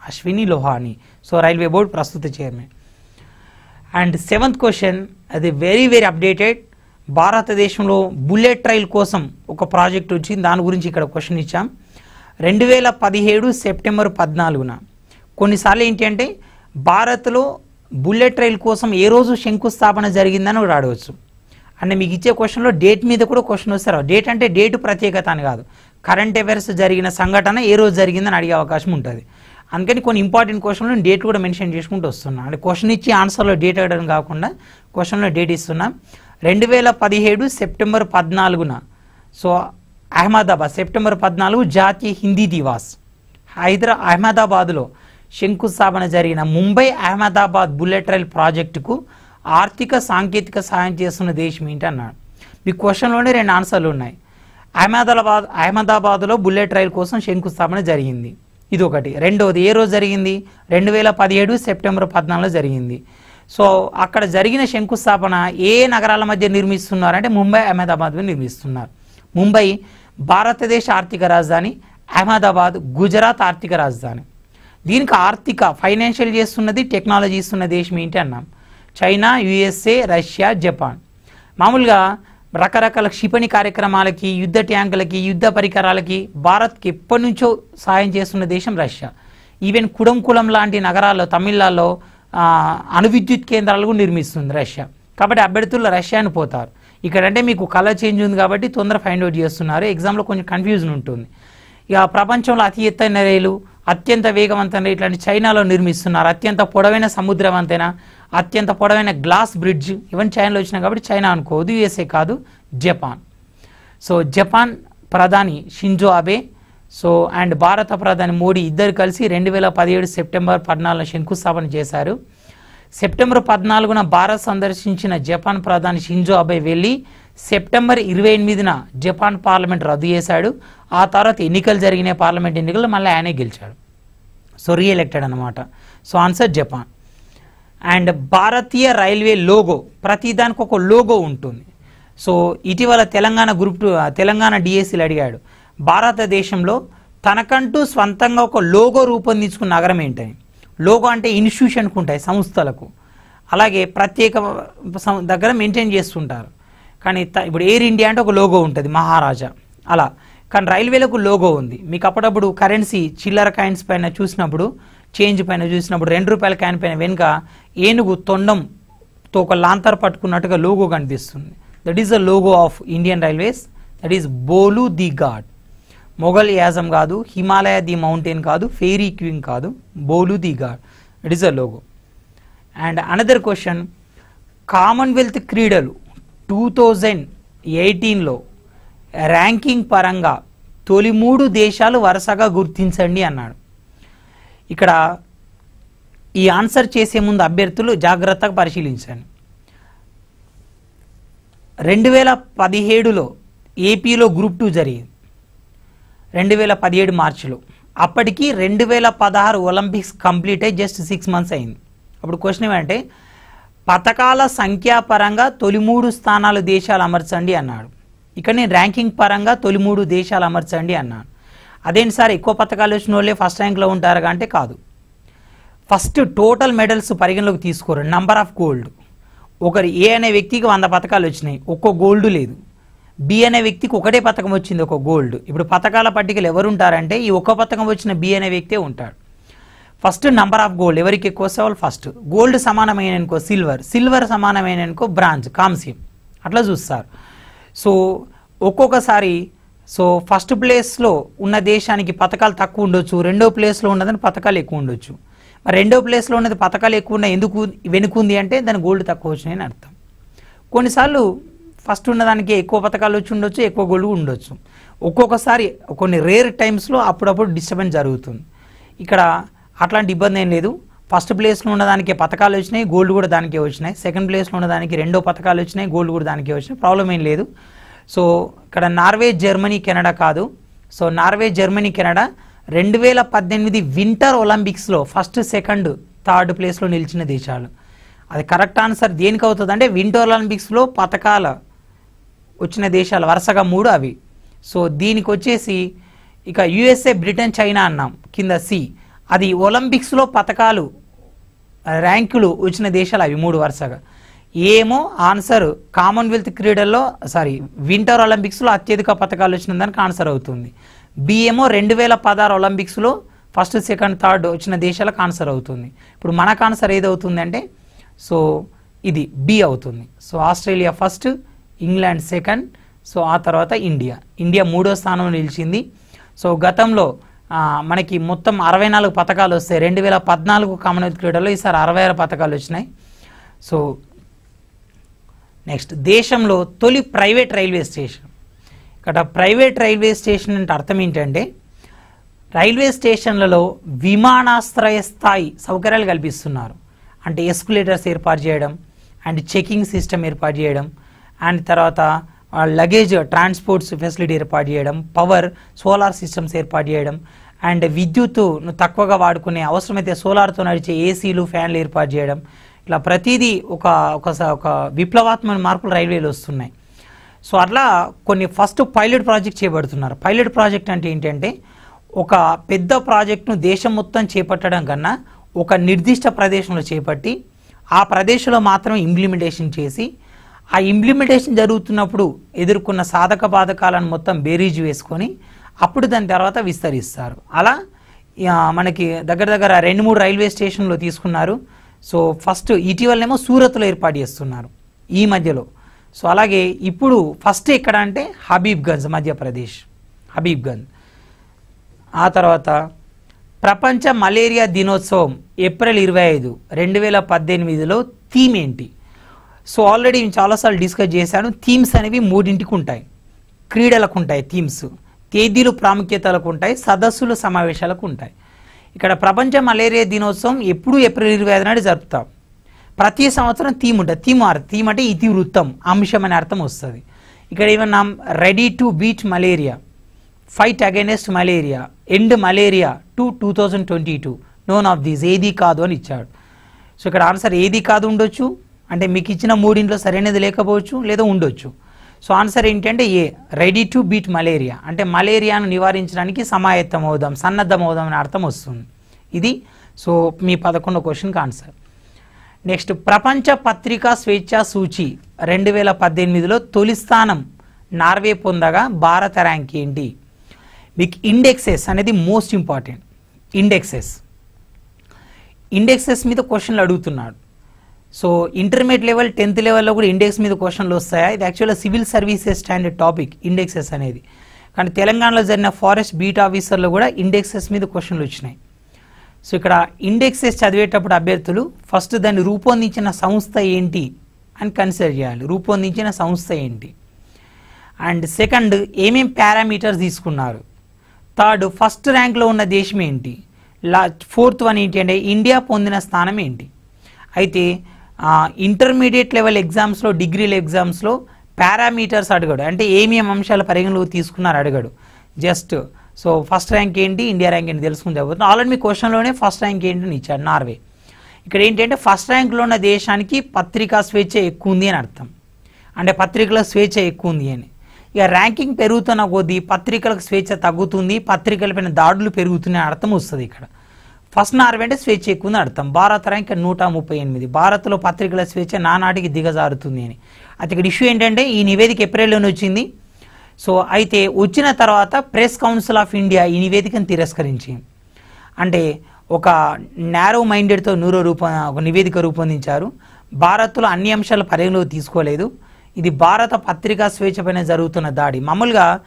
Ashwini Lohani so railway board ప్రస్తుత చైర్మన్. అండ్ సెవెంత్ క్వశ్చన్ అది వెరీ వెరీ అప్డేటెడ్. భారతదేశంలో బుల్లెట్ ట్రైల్ కోసం ఒక ప్రాజెక్ట్ వచ్చింది. దాని గురించి ఇక్కడ క్వశ్చన్ ఇచ్చాం. రెండు వేల పదిహేడు సెప్టెంబర్ పద్నాలుగున కొన్నిసార్లు ఏంటి అంటే భారత్లో బుల్లెట్ రైల్ కోసం ఏ రోజు శంకుస్థాపన జరిగిందని కూడా అడగచ్చు. అంటే మీకు ఇచ్చే క్వశ్చన్లో డేట్ మీద కూడా క్వశ్చన్ వస్తారు డేట్ అంటే డేటు ప్రత్యేకత అని కాదు. కరెంట్ అఫైర్స్ జరిగిన సంఘటన ఏ రోజు జరిగిందని అడిగే అవకాశం ఉంటుంది. అందుకని కొన్ని ఇంపార్టెంట్ క్వశ్చన్లో డేట్ కూడా మెన్షన్ చేసుకుంటూ వస్తున్నా. అంటే క్వశ్చన్ ఇచ్చి ఆన్సర్లో డేట్ అడగడం కాకుండా క్వశ్చన్లో డేట్ ఇస్తున్నాను రెండు వేల పదిహేడు సెప్టెంబర్ పద్నాలుగున. సో అహ్మదాబాద్ సెప్టెంబర్ పద్నాలుగు జాతీయ హిందీ దివాస్. హైదరా అహ్మదాబాద్లో శంకుస్థాపన జరిగిన ముంబై అహ్మదాబాద్ బుల్లెట్ రైల్ ప్రాజెక్టుకు ఆర్థిక సాంకేతిక సహాయం చేస్తున్న దేశం ఏంటి అన్నాడు మీ క్వశ్చన్లోనే రెండు ఆన్సర్లు ఉన్నాయి. అహ్మదాబాద్ అహ్మదాబాద్లో బుల్లెట్ రైల్ కోసం శంకుస్థాపన జరిగింది. ఇది ఒకటి రెండవది ఏ రోజు జరిగింది? రెండు వేల పదిహేడు సెప్టెంబర్ పద్నాలుగులో జరిగింది. సో అక్కడ జరిగిన శంకుస్థాపన ఏ నగరాల మధ్య నిర్మిస్తున్నారు అంటే ముంబై అహ్మదాబాద్ నిర్మిస్తున్నారు. ముంబై భారతదేశ ఆర్థిక రాజధాని అహ్మదాబాద్ గుజరాత్ ఆర్థిక రాజధాని. దీనికి ఆర్థిక ఫైనాన్షియల్ చేస్తున్నది టెక్నాలజీ ఇస్తున్న దేశం ఏంటి అన్నాం. China USA Russia Japan. మామూలుగా రకరకాల క్షిపణి కార్యక్రమాలకి యుద్ధ ట్యాంకులకి యుద్ధ పరికరాలకి భారత్కి ఎప్పటి నుంచో సాయం చేస్తున్న దేశం రష్యా. ఈవెన్ కుడంకులం లాంటి నగరాల్లో తమిళనాడులో అణు విద్యుత్ కేంద్రాలు కూడా నిర్మిస్తుంది రష్యా. కాబట్టి అభ్యర్థులు రష్యాను పోతారు. ఇక్కడ అంటే మీకు కలర్ చేంజ్ ఉంది కాబట్టి తొందర ఫైండ్ అవుట్ చేస్తున్నారు. ఎగ్జామ్లో కొంచెం కన్ఫ్యూజన్ ఉంటుంది. ఇక ప్రపంచంలో అతి ఎత్తైన రైలు అత్యంత వేగవంతమైన ఇట్లాంటి చైనాలో నిర్మిస్తున్నారు. అత్యంత పొడవైన సముద్రవంతైన అత్యంత పొడవైన గ్లాస్ బ్రిడ్జ్ ఇవన్నీ చైనాలో వచ్చినాయి కాబట్టి చైనా అనుకోవద్దు. యుఎస్ఏ కాదు జపాన్. సో జపాన్ ప్రధాని షింజో అబే సో అండ్ భారత ప్రధాని మోడీ ఇద్దరు కలిసి రెండు వేల పదిహేడు సెప్టెంబర్ పద్నాలుగున శంకుస్థాపన చేశారు. సెప్టెంబర్ పద్నాలుగున భారత్ సందర్శించిన జపాన్ ప్రధాని షింజో అబే వెళ్ళి సెప్టెంబర్ ఇరవై ఎనిమిదిన జపాన్ పార్లమెంట్ రద్దు చేశాడు. ఆ తర్వాత ఎన్నికలు జరిగిన పార్లమెంట్ ఎన్నికలు మళ్ళీ ఆయనే గెలిచాడు. సో రీఎలెక్టెడ్ అనమాట సో ఆన్సర్ జపాన్. అండ్ భారతీయ రైల్వే లోగో ప్రతి దానికి ఒక లోగో ఉంటుంది. సో ఇటీవల తెలంగాణ గ్రూప్ టూ తెలంగాణ డిఎస్సీలు అడిగాడు. భారతదేశంలో తనకంటూ స్వంతంగా ఒక లోగో రూపొందించుకున్న నగరం ఏంటని లోగో అంటే ఇన్స్టిట్యూషన్కి ఉంటాయి సంస్థలకు. అలాగే ప్రత్యేక సం- దగ్గర మెయింటైన్ చేస్తుంటారు. కానీ త- ఇప్పుడు ఎయిర్ ఇండియా అంటే ఒక లోగో ఉంటుంది మహారాజా. అలా. కానీ రైల్వేలకు లోగో ఉంది. మీకు అప్పుడప్పుడు కరెన్సీ చిల్లర కాయిన్స్ పైన చూసినప్పుడు చేంజ్ పైన చూసినప్పుడు రెండు రూపాయల కాయిన్ పైన వెనుక ఏనుగు తొండంతో ఒక లాంతర్ పట్టుకున్నట్టుగా లోగో కనిపిస్తుంది. That is the logo of Indian railways that is Bholu the god Mughal Azam కాదు హిమాలయ ది మౌంటైన్ కాదు ఫెయిరీ క్వీన్ కాదు Bholu the god. It is a logo and another question Commonwealth క్రీడలు టూ థౌజండ్ ఎయిటీన్లో ర్యాంకింగ్ పరంగా తొలి మూడు దేశాలు వరుసగా గుర్తించండి అన్నాడు. ఇక్కడ ఈ ఆన్సర్ చేసే ముందు అభ్యర్థులు జాగ్రత్తగా పరిశీలించండి. రెండు వేల పదిహేడులో ఏపీలో గ్రూప్ టూ జరిగింది. రెండు వేల పదిహేడు మార్చిలో. అప్పటికి రెండు వేల పదహారు ఒలింపిక్స్ కంప్లీట్ అయ్యి జస్ట్ సిక్స్ మంత్స్ అయింది. అప్పుడు క్వశ్చన్ ఏమంటే పథకాల సంఖ్యాపరంగా తొలి మూడు స్థానాలు దేశాలు అమర్చండి అన్నాడు. ఇక్కడ నేను ర్యాంకింగ్ పరంగా తొలి మూడు దేశాలు అమర్చండి అన్నాను అదేంటి సార్ ఎక్కువ పథకాలు వచ్చిన వాళ్ళే ఫస్ట్ ర్యాంక్లో ఉంటారు అంటే కాదు. ఫస్ట్ టోటల్ మెడల్స్ పరిగణలోకి తీసుకోరు నంబర్ ఆఫ్ గోల్డ్. ఒకరు ఏ అనే వ్యక్తికి వంద పథకాలు వచ్చినాయి ఒక్కో గోల్డ్ లేదు. బి అనే వ్యక్తికి ఒకటే పథకం వచ్చింది ఒక గోల్డ్. ఇప్పుడు పథకాల పట్టికలు ఎవరు ఉంటారంటే ఈ ఒక్క పథకం వచ్చిన బి అనే వ్యక్తే ఉంటాడు. ఫస్ట్ నంబర్ ఆఫ్ గోల్డ్ ఎవరికి ఎక్కువ వస్తే వాళ్ళు ఫస్ట్. గోల్డ్ సమానమైన అనుకో సిల్వర్ సిల్వర్ సమానమైన అనుకో బ్రాంజ్ కాంస్యం. అట్లా చూస్తారు. సో ఒక్కొక్కసారి సో ఫస్ట్ ప్లేస్లో ఉన్న దేశానికి పథకాలు తక్కువ ఉండొచ్చు రెండో ప్లేస్లో ఉన్నదని పథకాలు ఎక్కువ ఉండొచ్చు. మరి రెండో ప్లేస్లో ఉన్నది పథకాలు ఎక్కువ ఉన్నాయి ఎందుకు వెనుకుంది అంటే దాని గోల్డ్ తక్కువ వచ్చినాయని అర్థం. కొన్నిసార్లు ఫస్ట్ ఉన్నదానికి ఎక్కువ పథకాలు వచ్చి ఉండొచ్చు ఎక్కువ గోల్డ్ ఉండొచ్చు. ఒక్కొక్కసారి కొన్ని రేర్ టైమ్స్లో అప్పుడప్పుడు డిస్టర్బెన్స్ జరుగుతుంది. ఇక్కడ అట్లాంటి ఇబ్బంది ఏం లేదు. ఫస్ట్ ప్లేస్లో ఉన్నదానికి పథకాలు వచ్చినాయి గోల్డ్ కూడా దానికే వచ్చినాయి. సెకండ్ ప్లేస్లో ఉన్నదానికి రెండో పథకాలు వచ్చినాయి గోల్డ్ కూడా దానికే వచ్చినాయి. ప్రాబ్లం ఏం లేదు. సో ఇక్కడ నార్వే జర్మనీ కెనడా కాదు. సో నార్వే జర్మనీ కెనడా రెండు వేల పద్దెనిమిది వింటర్ ఒలింపిక్స్లో ఫస్ట్ సెకండ్ థర్డ్ ప్లేస్లో నిలిచిన దేశాలు. అది కరెక్ట్ ఆన్సర్ దేనికి అవుతుంది అంటే వింటర్ ఒలింపిక్స్లో పథకాల వచ్చిన దేశాలు వరుసగా మూడు అవి. సో దీనికి వచ్చేసి ఇక యుఎస్ఏ బ్రిటన్ చైనా అన్నాం కింద సి. అది ఒలింపిక్స్లో పథకాలు ర్యాంకులు వచ్చిన దేశాలు అవి మూడు వరుసగా. ఏమో ఆన్సర్ కామన్వెల్త్ క్రీడల్లో సారీ వింటర్ ఒలింపిక్స్లో అత్యధిక పథకాలు వచ్చిన దానికి ఆన్సర్ అవుతుంది. బిఏమో రెండు వేల పదహారు ఒలింపిక్స్లో ఫస్ట్ సెకండ్ థర్డ్ వచ్చిన దేశాలకు ఆన్సర్ అవుతుంది. ఇప్పుడు మనకు ఆన్సర్ ఏదవుతుంది అంటే సో ఇది బి అవుతుంది. So Australia first England second so ఆ తర్వాత ఇండియా. ఇండియా మూడో స్థానంలో నిలిచింది. సో గతంలో మనకి మొత్తం అరవై నాలుగు పథకాలు వస్తాయి. రెండు వేల పద్నాలుగు కామన్వెల్త్ క్రీడల్లో ఈసారి అరవై ఆరు పథకాలు వచ్చినాయి. సో నెక్స్ట్ దేశంలో తొలి ప్రైవేట్ రైల్వే స్టేషన్. ఇక్కడ ప్రైవేట్ రైల్వే స్టేషన్ అంటే అర్థం ఏంటంటే రైల్వే స్టేషన్లలో విమానాశ్రయ స్థాయి సౌకర్యాలు కల్పిస్తున్నారు. అంటే ఎస్కులేటర్స్ ఏర్పాటు చేయడం అండ్ చెకింగ్ సిస్టమ్ ఏర్పాటు చేయడం అండ్ తర్వాత లగేజ్ ట్రాన్స్పోర్ట్స్ ఫెసిలిటీ ఏర్పాటు చేయడం పవర్ సోలార్ సిస్టమ్స్ ఏర్పాటు చేయడం అండ్ విద్యుత్ను తక్కువగా వాడుకునే అవసరమైతే సోలార్తో నడిచే ఏసీలు ఫ్యాన్లు ఏర్పాటు చేయడం. ఇట్లా ప్రతిదీ ఒక ఒక స- ఒక విప్లవాత్మక మార్పులు రైల్వేలు వస్తున్నాయి. సో అట్లా కొన్ని ఫస్ట్ పైలట్ ప్రాజెక్ట్ చేపడుతున్నారు. పైలట్ ప్రాజెక్ట్ అంటే ఏంటంటే ఒక పెద్ద ప్రాజెక్ట్ను దేశం మొత్తం చేపట్టడం కన్నా ఒక నిర్దిష్ట ప్రదేశంలో చేపట్టి ఆ ప్రదేశంలో మాత్రం ఇంప్లిమెంటేషన్ చేసి ఆ ఇంప్లిమెంటేషన్ జరుగుతున్నప్పుడు ఎదుర్కొన్న సాధక బాధకాలను మొత్తం బేరీజ్ వేసుకొని అప్పుడు దాని తర్వాత విస్తరిస్తారు. అలా మనకి దగ్గర దగ్గర రెండు మూడు రైల్వే స్టేషన్లో తీసుకున్నారు. సో ఫస్ట్ ఇటీవలనేమో సూరత్లో ఏర్పాటు చేస్తున్నారు ఈ మధ్యలో. సో అలాగే ఇప్పుడు ఫస్ట్ ఎక్కడ అంటే హబీబ్గంజ్ మధ్యప్రదేశ్ హబీబ్గంజ్. ఆ తర్వాత ప్రపంచ మలేరియా దినోత్సవం ఏప్రిల్ ఇరవై ఐదు రెండు వేల పద్దెనిమిదిలో థీమ్ ఏంటి? సో ఆల్రెడీ నేను చాలాసార్లు డిస్కస్ చేశాను థీమ్స్ అనేవి మూడింటికి ఉంటాయి క్రీడలకు ఉంటాయి థీమ్స్. తేదీలు ప్రాముఖ్యతలకు ఉంటాయి సదస్సులు సమావేశాలకు ఉంటాయి ఇక్కడ ప్రపంచ మలేరియా దినోత్సవం ఎప్పుడు ఏప్రిల్ ఇరవై ఐదు నాడు జరుపుతాం. ప్రతి సంవత్సరం థీమ్ ఉంటుంది. థీమ్ ఆర్ థీమ్ అంటే ఇతివృత్తం అంశం అనే అర్థం వస్తుంది. ఇక్కడ ఏమన్నా ready to beat malaria fight against malaria end malaria to two thousand twenty two. None of these ఏది కాదు అని ఇచ్చాడు. సో ఇక్కడ ఆన్సర్ ఏది కాదు ఉండొచ్చు అంటే మీకు ఇచ్చిన మూడింట్లో సరైనది లేకపోవచ్చు లేదా ఉండొచ్చు. సో ఆన్సర్ ఏంటంటే A ready to beat malaria అంటే మలేరియాను నివారించడానికి సమాయత్తం అవుదాం సన్నద్ధం అవుదాం అనే అర్థం వస్తుంది. ఇది సో మీ పదకొండో క్వశ్చన్కి ఆన్సర్. నెక్స్ట్ ప్రపంచ పత్రికా స్వేచ్ఛా సూచి రెండు వేల పద్దెనిమిదిలో తొలి స్థానం నార్వే పొందగా భారత ర్యాంక్ ఏంటి? మీకు ఇండెక్సెస్ అనేది మోస్ట్ ఇంపార్టెంట్ ఇండెక్సెస్ ఇండెక్సెస్ మీద క్వశ్చన్లు అడుగుతున్నాడు. సో ఇంటర్మీడియట్ లెవెల్ టెన్త్ లెవెల్లో కూడా ఇండెక్స్ మీద క్వశ్చన్లు వస్తాయా? ఇది యాక్చువల్గా civil services standard topic indexes అనేది. కానీ తెలంగాణలో జరిగిన ఫారెస్ట్ బీట్ ఆఫీసర్లో కూడా ఇండెక్సెస్ మీద క్వశ్చన్లు వచ్చినాయి. సో ఇక్కడ ఇండెక్సెస్ చదివేటప్పుడు అభ్యర్థులు ఫస్ట్ దాన్ని రూపొందించిన సంస్థ ఏంటి అని కన్సిడర్ చేయాలి. రూపొందించిన సంస్థ ఏంటి? అండ్ సెకండ్ ఏమేం పారామీటర్స్ తీసుకున్నారు? థర్డ్ ఫస్ట్ ర్యాంక్లో ఉన్న దేశం ఏంటి? లా ఫోర్త్ వన్ ఏంటి అంటే ఇండియా పొందిన స్థానం ఏంటి? అయితే ఇంటర్మీడియట్ లెవెల్ ఎగ్జామ్స్లో డిగ్రీ ఎగ్జామ్స్లో పారామీటర్స్ అడగడు. అంటే ఏమేమి అంశాలు పరిగణలోకి తీసుకున్నారు అడగడు. జస్ట్ సో ఫస్ట్ ర్యాంక్ ఏంటి ఇండియా ర్యాంక్ ఏంటి తెలుసుకుని చదువుతుంది ఆల్రెడీ మీ క్వశ్చన్లోనే ఫస్ట్ ర్యాంక్ ఏంటి అని ఇచ్చాడు నార్వే ఇక్కడ ఏంటంటే ఫస్ట్ ర్యాంక్లో ఉన్న దేశానికి పత్రికా స్వేచ్ఛ ఎక్కువ ఉంది అని అర్థం. అంటే పత్రికల స్వేచ్ఛ ఎక్కువ ఉంది అని. ఇక ర్యాంకింగ్ పెరుగుతున్న కొద్దీ పత్రికలకు స్వేచ్ఛ తగ్గుతుంది పత్రికలపైన దాడులు పెరుగుతున్నాయి అర్థం వస్తుంది ఇక్కడ. ఫస్ట్ నార్వే అంటే స్వేచ్ఛ ఎక్కువ ఉంది అర్థం. భారత్ ర్యాంక్ నూట ముప్పై ఎనిమిది. భారత్లో పత్రికల స్వేచ్ఛ నానాటికి దిగజారుతుంది అని. అయితే ఇక్కడ ఇష్యూ ఏంటంటే ఈ నివేదిక ఏప్రిల్లోనే వచ్చింది. సో అయితే వచ్చిన తర్వాత ప్రెస్ కౌన్సిల్ ఆఫ్ ఇండియా ఈ నివేదికను తిరస్కరించింది. అంటే ఒక నేరో మైండెడ్తో నూరో రూప ఒక నివేదిక రూపొందించారు. భారత్లో అన్ని అంశాలు పరిగణలోకి తీసుకోలేదు. ఇది భారత పత్రికా స్వేచ్ఛ పైన జరుగుతున్న దాడి. మామూలుగా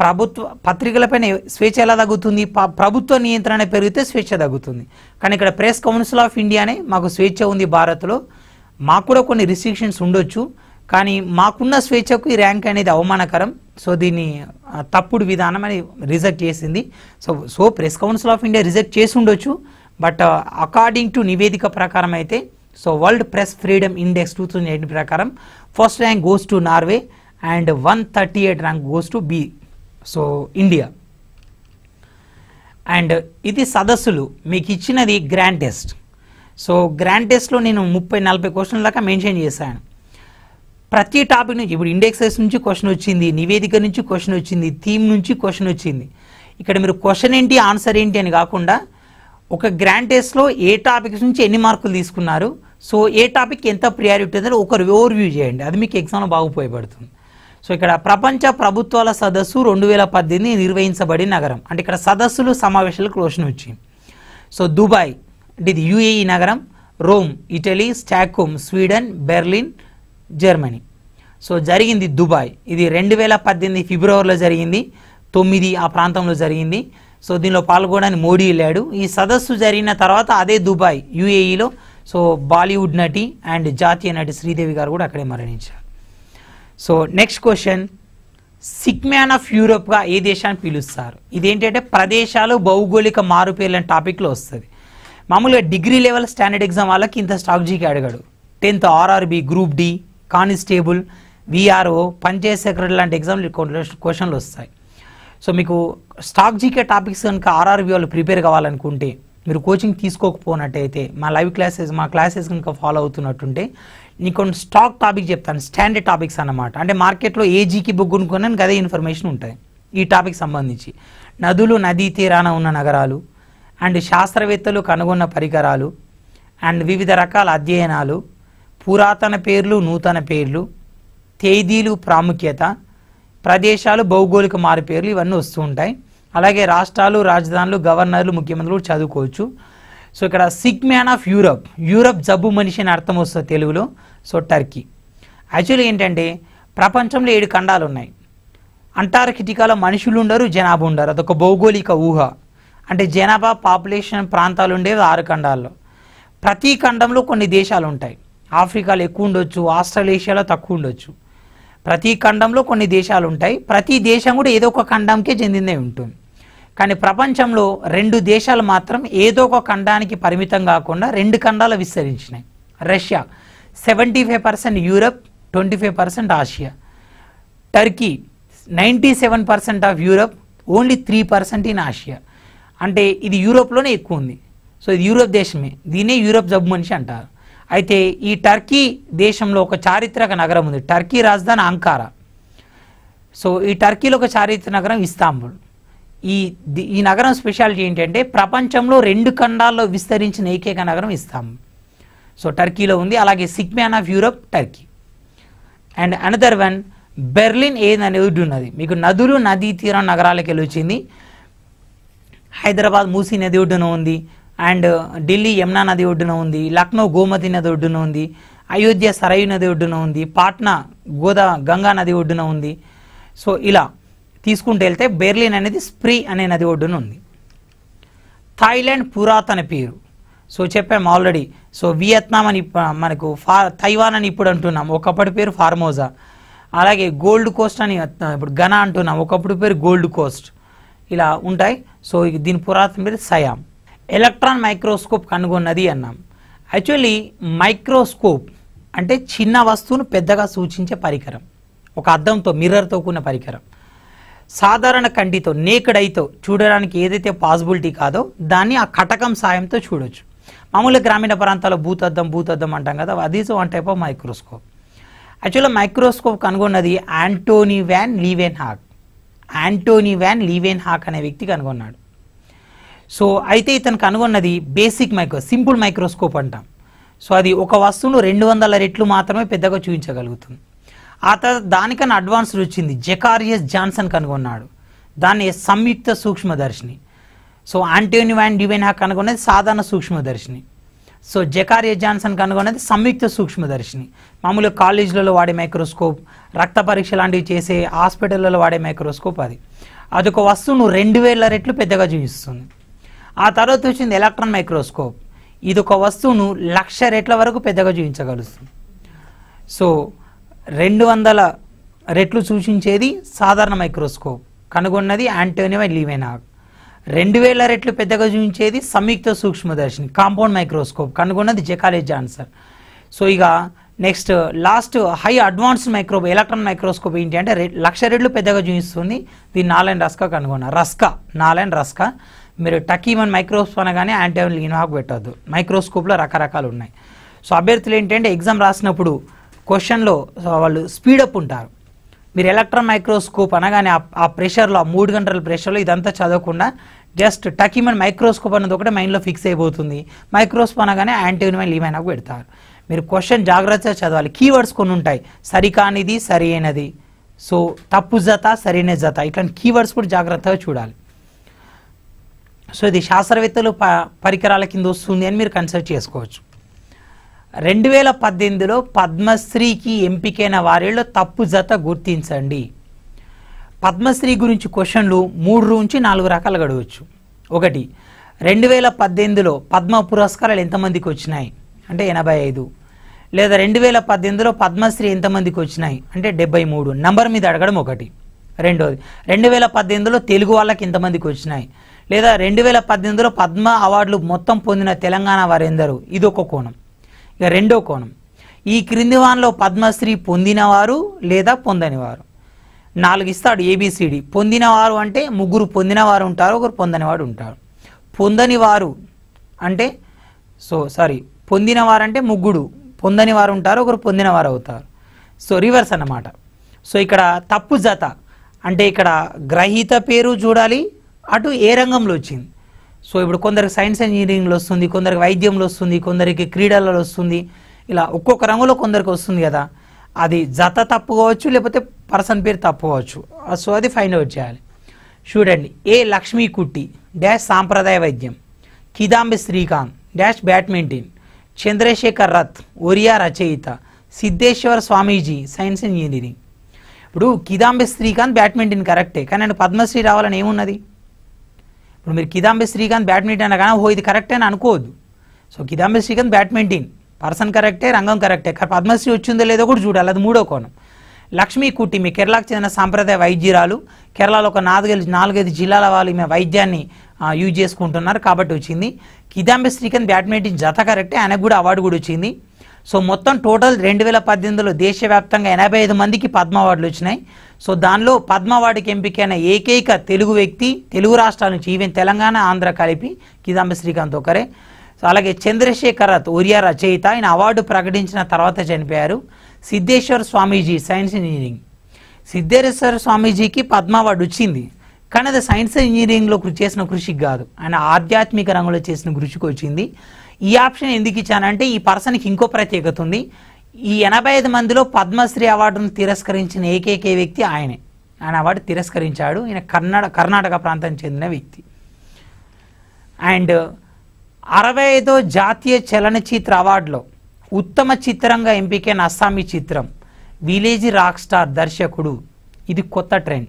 ప్రభుత్వ పత్రికలపైన స్వేచ్ఛ ఎలా తగ్గుతుంది? ప- ప్రభుత్వ నియంత్రణ పెరిగితే స్వేచ్ఛ తగ్గుతుంది. కానీ ఇక్కడ ప్రెస్ కౌన్సిల్ ఆఫ్ ఇండియానే మాకు స్వేచ్ఛ ఉంది భారత్లో. మాకు కూడా కొన్ని రిస్ట్రిక్షన్స్ ఉండొచ్చు కానీ మాకున్న స్వేచ్ఛకు ఈ ర్యాంక్ అనేది అవమానకరం. సో దీన్ని తప్పుడు విధానం అని రిజెక్ట్ చేసింది. So so press council of India reject చేసి ఉండొచ్చు బట్ అకార్డింగ్ టు నివేదిక ప్రకారం అయితే so world press freedom index two thousand eight ప్రకారం first rank goes to Norway and one thirty eight rank goes to be so India and ఇది సదస్సులు. మీకు ఇచ్చినది గ్రాండ్ టెస్ట్ సో గ్రాండ్ టెస్ట్లో నేను ముప్పై నలభై క్వశ్చన్ల దాకా మెన్షన్ చేశాను. ప్రతి టాపిక్ నుంచి ఇప్పుడు ఇండెక్సెస్ నుంచి క్వశ్చన్ వచ్చింది నివేదిక నుంచి క్వశ్చన్ వచ్చింది థీమ్ నుంచి క్వశ్చన్ వచ్చింది. ఇక్కడ మీరు క్వశ్చన్ ఏంటి ఆన్సర్ ఏంటి అని కాకుండా ఒక గ్రాండ్ టెస్ట్లో ఏ టాపిక్స్ నుంచి ఎన్ని మార్కులు తీసుకున్నారు సో ఏ టాపిక్ ఎంత ప్రియారిటీ ఉందో ఒక ఓవర్వ్యూ చేయండి. అది మీకు ఎగ్జామ్లో బాగా ఉపయోగపడుతుంది. సో ఇక్కడ ప్రపంచ ప్రభుత్వాల సదస్సు రెండు వేల పద్దెనిమిది నిర్వహించబడిన నగరం. అంటే ఇక్కడ సదస్సులు సమావేశాలకు రోషన్ వచ్చింది సో దుబాయ్ అంటే ఇది యుఏఈ నగరం Rome Italy Stockholm Sweden Berlin Germany. So జరిగింది దుబాయ్. ఇది రెండు వేల పద్దెనిమిది ఫిబ్రవరిలో జరిగింది తొమ్మిది ఆ ప్రాంతంలో జరిగింది. సో దీనిలో పాల్గొనడానికి మోడీ వెళ్ళాడు. ఈ సదస్సు జరిగిన తర్వాత అదే దుబాయ్ యుఏఈలో. సో బాలీవుడ్ నటి అండ్ జాతీయ నటి శ్రీదేవి గారు కూడా అక్కడే మరణించారు. So next question sick man of యూరోప్గా ఏ దేశాన్ని పిలుస్తారు? ఇదేంటంటే ప్రదేశాలు భౌగోళిక మారుపేర్లు అనే టాపిక్లో వస్తుంది. మామూలుగా డిగ్రీ లెవెల్ స్టాండర్డ్ ఎగ్జామ్ వాళ్ళకి ఇంత స్ట్రాటజీకి జీకి అడిగాడు. Tenth RRB group D constable VRO panchayat secretary లాంటి ఎగ్జామ్లు క్వశ్చన్లు వస్తాయి. సో మీకు స్టాక్ జీకే టాపిక్స్ కనుక ఆర్ఆర్బి వాళ్ళు ప్రిపేర్ కావాలనుకుంటే మీరు కోచింగ్ తీసుకోకపోనట్టయితే మా లైవ్ క్లాసెస్ మా క్లాసెస్ కనుక ఫాలో అవుతున్నట్టుంటే నీకు కొన్ని స్టాక్ టాపిక్ చెప్తాను స్టాండర్డ్ టాపిక్స్ అన్నమాట. అంటే మార్కెట్లో ఏజీకి బుక్ కొనుక్కున్నాను అదే ఇన్ఫర్మేషన్ ఉంటుంది ఈ టాపిక్ సంబంధించి. నదులు నదీ తీరాన ఉన్న నగరాలు అండ్ శాస్త్రవేత్తలు కనుగొన్న పరికరాలు అండ్ వివిధ రకాల అధ్యయనాలు పురాతన పేర్లు నూతన పేర్లు తేదీలు ప్రాముఖ్యత ప్రదేశాలు భౌగోళిక మారు పేర్లు ఇవన్నీ వస్తూ ఉంటాయి. అలాగే రాష్ట్రాలు రాజధానులు గవర్నర్లు ముఖ్యమంత్రులు కూడా చదువుకోవచ్చు. సో ఇక్కడ సిగ్మ్యాన్ ఆఫ్ యూరప్ యూరప్ జబ్బు మనిషి అని అర్థం వస్తుంది తెలుగులో సో టర్కీ. యాక్చువల్లీ ఏంటంటే ప్రపంచంలో ఏడు ఖండాలు ఉన్నాయి. అంటార్కిటికాలో మనుషులు ఉండరు జనాభా ఉండరు. అదొక భౌగోళిక ఊహ. అంటే జనాభా పాపులేషన్ ప్రాంతాలు ఉండేవి ఆరు ఖండాల్లో. ప్రతి ఖండంలో కొన్ని దేశాలు ఉంటాయి. ఆఫ్రికాలో ఎక్కువ ఉండొచ్చు ఆస్ట్రేలియాలో తక్కువ ఉండొచ్చు. ప్రతి ఖండంలో కొన్ని దేశాలు ఉంటాయి. ప్రతి దేశం కూడా ఏదో ఒక ఖండంకే చెందిందే ఉంటుంది. కానీ ప్రపంచంలో రెండు దేశాలు మాత్రం ఏదో ఒక ఖండానికి పరిమితం కాకుండా రెండు ఖండాలు విస్తరించినాయి. Russia seventy five percent Europe twenty five percent Asia Turkey ninety seven percent of Europe only three percent in Asia అంటే ఇది యూరోప్లోనే ఎక్కువ ఉంది. సో ఇది యూరోప్ దేశమే. దీనే యూరోప్ జబ్బు మనిషి అంటారు. అయితే ఈ టర్కీ దేశంలో ఒక చారిత్రక నగరం ఉంది. టర్కీ రాజధాని అంకారా సో ఈ టర్కీలో ఒక చారిత్రక నగరం ఇస్తాంబుల్ ఈ ది- ఈ నగరం స్పెషాలిటీ ఏంటంటే ప్రపంచంలో రెండు ఖండాల్లో విస్తరించిన ఏకైక నగరం ఇస్తాం. సో టర్కీలో ఉంది అలాగే sick man of Europe Turkey. And another one Berlin ఏ నది ఉన్నది? మీకు నదులు నదీ తీరం నగరాలకు వెళ్ళి వచ్చింది. హైదరాబాద్ మూసీ నది ఒడ్డున ఉంది. అండ్ ఢిల్లీ యమునా నది ఒడ్డున ఉంది. లక్నో గోమతి నది ఒడ్డున ఉంది. అయోధ్య సరయు నది ఒడ్డున ఉంది. పాట్నా గోదా గంగా నది ఒడ్డున ఉంది. సో ఇలా తీసుకుంటూ వెళ్తే బెర్లిన్ అనేది స్ప్రీ అనే నది ఒడ్డున ఉంది. థాయిలాండ్ పురాతన పేరు. సో చెప్పాము ఆల్రెడీ. సో వియత్నాం అని మనకు ఫా తైవాన్ అని ఇప్పుడు అంటున్నాం. ఒకప్పటి పేరు ఫార్మోజా అలాగే గోల్డ్ కోస్ట్ అని ఇప్పుడు ఘనా అంటున్నాం. ఒకప్పుడు పేరు గోల్డ్ కోస్ట్. ఇలా ఉంటాయి. సో దీని పురాతన పేరు సయాం ఎలక్ట్రాన్ మైక్రోస్కోప్ కనుగొన్నది అన్నాం. యాక్చువల్లీ మైక్రోస్కోప్ అంటే చిన్న వస్తువును పెద్దగా సూచించే పరికరం. ఒక అద్దంతో మిర్రర్తో కూడిన పరికరం. సాధారణ కంటితో నేకడ్ ఐతో చూడడానికి ఏదైతే పాసిబిలిటీ కాదో దాన్ని ఆ కటకం సాయంతో చూడొచ్చు. మామూలుగా గ్రామీణ ప్రాంతాల్లో భూతద్దం భూతద్దం అంటాం కదా అది వన్ టైప్ ఆఫ్ మైక్రోస్కోప్ యాక్చువల్గా మైక్రోస్కోప్ కనుగొన్నది Antonie van Leeuwenhoek Antonie van Leeuwenhoek అనే వ్యక్తి కనుగొన్నాడు. సో అయితే ఇతను కనుగొన్నది బేసిక్ మైక్రో సింపుల్ మైక్రోస్కోప్ అంటాం. సో అది ఒక వస్తువును రెండు వందల రెట్లు మాత్రమే పెద్దగా చూపించగలుగుతుంది. ఆ తర్వాత దానికన్నా అడ్వాన్స్డ్ వచ్చింది. జెకారియస్ జాన్సన్ కనుగొన్నాడు. దాన్ని సంయుక్త సూక్ష్మదర్శిని. సో ఆంటోని వ్యాన్ డివెన్హా కనుగొన్నది సాధారణ సూక్ష్మదర్శిని. సో జెకారియస్ జాన్సన్ కనుగొన్నది సంయుక్త సూక్ష్మదర్శిని. మామూలుగా కాలేజీలలో వాడే మైక్రోస్కోప్ రక్త పరీక్ష లాంటివి చేసే హాస్పిటల్లో వాడే మైక్రోస్కోప్ అది. అదొక వస్తువును రెండు వేల రెట్లు పెద్దగా చూపిస్తుంది. ఆ తర్వాత వచ్చింది ఎలక్ట్రాన్ మైక్రోస్కోప్. ఇది ఒక వస్తువును లక్ష రెట్ల వరకు పెద్దగా చూపించగలుస్తుంది. సో రెండు వందల రెట్లు సూచించేది సాధారణ మైక్రోస్కోప్. కనుగొన్నది యాంటోనియో లీవెనాగ్. రెండు వేల రెట్లు పెద్దగా చూపించేది సంయుక్త సూక్ష్మదర్శిని కాంపౌండ్ మైక్రోస్కోప్. కనుగొన్నది జెకాలే జాన్సన్. సో ఇక next last high advanced micro electron microscope ఏంటి అంటే రె- లక్ష రెట్లు పెద్దగా చూపిస్తుంది. దీన్ని నాలైన్ రస్కా కనుగొన్నారు రస్కా నాలైన్ రస్కా. మీరు టకీమన్ మైక్రోస్కోప్ అనగానే యాంటీవన్ లీనాకు పెట్టద్దు. మైక్రోస్కోప్లో రకరకాలు ఉన్నాయి. సో అభ్యర్థులు ఏంటంటే ఎగ్జామ్ రాసినప్పుడు క్వశ్చన్లో వాళ్ళు స్పీడప్ ఉంటారు. మీరు ఎలక్ట్రాన్ మైక్రోస్కోప్ అనగానే ఆ- ఆ ప్రెషర్లో ఆ మూడు గంటల ప్రెషర్లో ఇదంతా చదవకుండా జస్ట్ టకిమన్ మైక్రోస్కోప్ అన్నది ఒకటే మైండ్లో ఫిక్స్ అయిపోతుంది. మైక్రోస్కోప్ అనగానే యాంటీవన్ లీమైనాకు పెడతారు. మీరు క్వశ్చన్ జాగ్రత్తగా చదవాలి. కీవర్డ్స్ కొన్ని ఉంటాయి. సరికానిది సరి అయినది సో తప్పు జత సరైన జత. ఇట్లాంటి కీవర్డ్స్ కూడా జాగ్రత్తగా చూడాలి. సో ఇది శాస్త్రవేత్తలు ప పరికరాల కింద వస్తుంది అని మీరు కన్సిడర్ చేసుకోవచ్చు. రెండు వేల పద్దెనిమిదిలో పద్మశ్రీకి ఎంపికైన వారిలో తప్పు జత గుర్తించండి. పద్మశ్రీ గురించి క్వశ్చన్లు మూడు నుంచి నాలుగు రకాలుగా అడగవచ్చు ఒకటి రెండు వేల పద్దెనిమిదిలో పద్మ పురస్కారాలు ఎంతమందికి వచ్చినాయి? అంటే ఎనభై ఐదు. లేదా రెండు వేల పద్దెనిమిదిలో పద్మశ్రీ ఎంతమందికి వచ్చినాయి? అంటే డెబ్బై మూడు. నంబర్ మీద అడగడం ఒకటి. రెండోది రెండు వేల పద్దెనిమిదిలో తెలుగు వాళ్ళకి ఎంతమందికి వచ్చినాయి? లేదా రెండు వేల పద్దెనిమిదిలో పద్మ అవార్డులు మొత్తం పొందిన తెలంగాణ వారెందరూ? ఇది ఒక కోణం. ఇక రెండో కోణం. ఈ క్రింది వానలో పద్మశ్రీ పొందినవారు లేదా పొందనివారు? నాలుగు ఇస్తాడు ఏబిసిడి పొందినవారు అంటే ముగ్గురు పొందినవారు ఉంటారు ఒకరు పొందనివాడు ఉంటారు. పొందనివారు అంటే సో సారీ పొందినవారు అంటే ముగ్గురు పొందనివారు ఉంటారు ఒకరు పొందినవారు అవుతారు. సో రివర్స్ అన్నమాట. సో ఇక్కడ తప్పు జత. అంటే ఇక్కడ గ్రహీత పేరు చూడాలి అటు ఏ రంగంలో వచ్చింది? సో ఇప్పుడు కొందరికి సైన్స్ ఇంజనీరింగ్లో వస్తుంది కొందరికి వైద్యంలో వస్తుంది కొందరికి క్రీడలలో వస్తుంది. ఇలా ఒక్కొక్క రంగులో కొందరికి వస్తుంది కదా. అది జత తప్పు కావచ్చు లేకపోతే పర్సన్ పేరు తప్పు కావచ్చు సో అది ఫైండ్ అవుట్ చేయాలి. చూడండి ఏ లక్ష్మీ కుట్టి డాష్ సాంప్రదాయ వైద్యం. Kidambi Srikanth dash badminton. Chandrasekhar Rath Oriya రచయిత. సిద్ధేశ్వర స్వామీజీ సైన్స్ ఇంజనీరింగ్ ఇప్పుడు కిదాంబి శ్రీకాంత్ బ్యాడ్మింటన్ కరెక్టే కానీ ఆయన పద్మశ్రీ రావాలని ఏమున్నది? ఇప్పుడు మీరు కిదాంబి శ్రీకాంత్ బ్యాడ్మింటన్ అనగానే ఓ ఇది కరెక్టే అని అనుకోవద్దు. So Kidambi Srikanth badminton person కరెక్టే రంగం కరెక్టే పద్మశ్రీ వచ్చిందో లేదో కూడా చూడాలి అది మూడో కోణం. లక్ష్మీ కుట్టి మీ కేరళకు చెందిన సాంప్రదాయ వైద్యురాలు కేరళలో ఒక నాలుగైదు నాలుగైదు జిల్లాల వాళ్ళు ఈమె వైద్యాన్ని యూజ్ చేసుకుంటున్నారు కాబట్టి వచ్చింది. కిదాంబి శ్రీకాంత్ బ్యాడ్మింటన్ జత కరెక్టే ఆయనకు కూడా అవార్డు కూడా వచ్చింది. సో మొత్తం టోటల్ రెండు వేల పద్దెనిమిదిలో దేశవ్యాప్తంగా ఎనభై ఐదు మందికి పద్మ అవార్డులు వచ్చినాయి. సో దానిలో పద్మ అవార్డుకి ఎంపికైన ఏకైక తెలుగు వ్యక్తి తెలుగు రాష్ట్రాల నుంచి ఈవెన్ తెలంగాణ ఆంధ్ర కలిపి కిదాంబ శ్రీకాంత్ ఒకరే సో అలాగే చంద్రశేఖరత్ ఒరియా రచయిత ఆయన అవార్డు ప్రకటించిన తర్వాత చనిపోయారు. Siddheshwar Swamiji science engineering. Siddheshwara స్వామీజీకి పద్మ అవార్డు వచ్చింది. కానీ అది సైన్స్ ఇంజనీరింగ్లో కృషి చేసిన కృషికి కాదు. ఆయన ఆధ్యాత్మిక రంగంలో చేసిన కృషికి వచ్చింది. ఈ ఆప్షన్ ఎందుకు ఇచ్చానంటే ఈ పర్సన్కి ఇంకో ప్రత్యేకత ఉంది. ఈ ఎనభై ఐదు మందిలో పద్మశ్రీ అవార్డును తిరస్కరించిన ఏకైక వ్యక్తి ఆయనే. ఆయన అవార్డు తిరస్కరించాడు. ఈయన కర్ణాట కర్ణాటక ప్రాంతానికి చెందిన వ్యక్తి. అండ్ అరవై ఐదో జాతీయ చలనచిత్ర అవార్డులో ఉత్తమ చిత్రంగా ఎంపికైన అస్సామీ చిత్రం విలేజ్ రాక్ స్టార్ దర్శకుడు. ఇది కొత్త ట్రెండ్.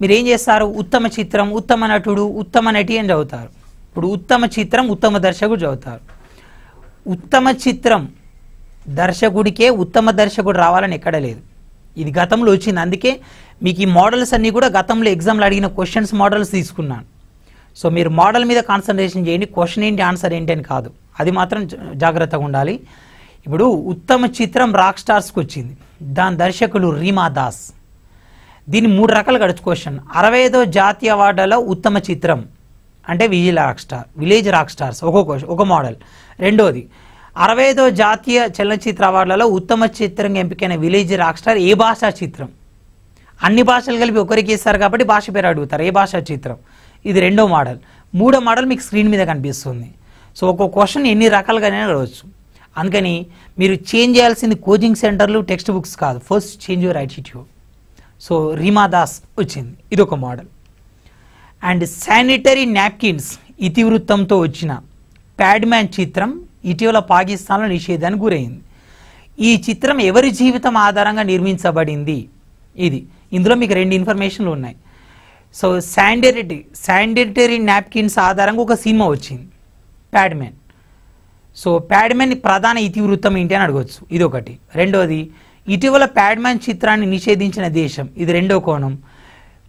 మీరు ఏం చేస్తారు? ఉత్తమ చిత్రం ఉత్తమ నటుడు ఉత్తమ నటి అని చదువుతారు. ఇప్పుడు ఉత్తమ చిత్రం ఉత్తమ దర్శకుడు చదువుతారు. ఉత్తమ చిత్రం దర్శకుడికే ఉత్తమ దర్శకుడు రావాలని ఎక్కడ లేదు. ఇది గతంలో వచ్చింది. అందుకే మీకు ఈ మోడల్స్ అన్నీ కూడా గతంలో ఎగ్జామ్లో అడిగిన క్వశ్చన్స్ మోడల్స్ తీసుకున్నాను. సో మీరు మోడల్ మీద కాన్సన్ట్రేషన్ చేయండి. క్వశ్చన్ ఏంటి? ఆన్సర్ ఏంటి అని కాదు. అది మాత్రం జా- జాగ్రత్తగా ఉండాలి. ఇప్పుడు ఉత్తమ చిత్రం రాక్ స్టార్స్కి వచ్చింది. దాని దర్శకులు రీమా దాస్. దీన్ని మూడు రకాలు గడుచు క్వశ్చన్. అరవై ఐదో జాతీయ అవార్డులో ఉత్తమ చిత్రం. అంటే Vijay rock star village rock stars ఒక ఒక మోడల్. రెండోది అరవై ఐదో జాతీయ చలనచిత్ర అవార్డులలో ఉత్తమ చిత్రంగా ఎంపికైన విలేజ్ రాక్ స్టార్ ఏ భాషా చిత్రం? అన్ని భాషలు కలిపి ఒకరికి ఇస్తారు కాబట్టి భాష పేరు అడుగుతారు ఏ భాషా చిత్రం? ఇది రెండో మోడల్. మూడో మోడల్ మీకు స్క్రీన్ మీద కనిపిస్తుంది. సో ఒక్కొక్క క్వశ్చన్ ఎన్ని రకాలుగానే అడగవచ్చు అందుకని మీరు చేంజ్ చేయాల్సింది కోచింగ్ సెంటర్లు టెక్స్ట్ బుక్స్ కాదు first change your attitude so Rima Das వచ్చింది. ఇది ఒక మోడల్. అండ్ శానిటరీ నాప్కిన్స్ ఇతివృత్తంతో వచ్చిన ప్యాడ్మ్యాన్ చిత్రం ఇటీవల పాకిస్తాన్లో నిషేధానికి గురైంది. ఈ చిత్రం ఎవరి జీవితం ఆధారంగా నిర్మించబడింది? ఇది. ఇందులో మీకు రెండు ఇన్ఫర్మేషన్లు ఉన్నాయి. సో శానిటరీ శానిటరీ నాప్కిన్స్ ఆధారంగా ఒక సినిమా వచ్చింది. ప్యాడ్మ్యాన్. సో ప్యాడ్మ్యాన్ ప్రధాన ఇతివృత్తం ఏంటి అని అడగవచ్చు ఇది ఒకటి రెండోది ఇటీవల ప్యాడ్మ్యాన్ చిత్రాన్ని నిషేధించిన దేశం. ఇది రెండో కోణం.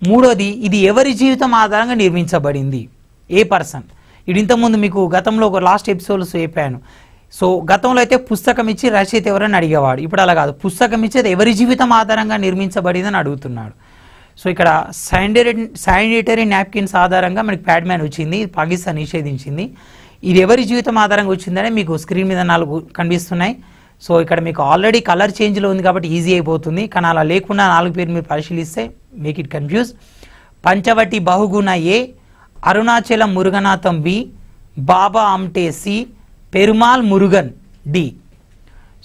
మూడోది ఇది ఎవరి జీవితం ఆధారంగా నిర్మించబడింది? ఏ పర్సన్? ఇది ఇంతకుముందు మీకు గతంలో ఒక లాస్ట్ ఎపిసోడ్స్ చెప్పాను. సో గతంలో అయితే పుస్తకం ఇచ్చి రచయిత ఎవరని అడిగేవాడు. ఇప్పుడు అలా కాదు. పుస్తకం ఇచ్చి అది ఎవరి జీవితం ఆధారంగా నిర్మించబడిందని అడుగుతున్నాడు. సో ఇక్కడ శానిటరీ శానిటరీ నాప్కిన్స్ ఆధారంగా మనకి ప్యాడ్మ్యాన్ వచ్చింది. పాకిస్తాన్ నిషేధించింది. ఇది ఎవరి జీవితం ఆధారంగా వచ్చిందనే మీకు స్క్రీన్ మీద నాలుగు కనిపిస్తున్నాయి. సో ఇక్కడ మీకు ఆల్రెడీ కలర్ చేంజ్లో ఉంది కాబట్టి ఈజీ అయిపోతుంది. కానీ అలా లేకుండా నాలుగు పేరు మీరు పరిశీలిస్తే make it confuse Panchavati Bahuguna A Arunachalam Muruganantham B Baba Amte C Perumal Murugan D.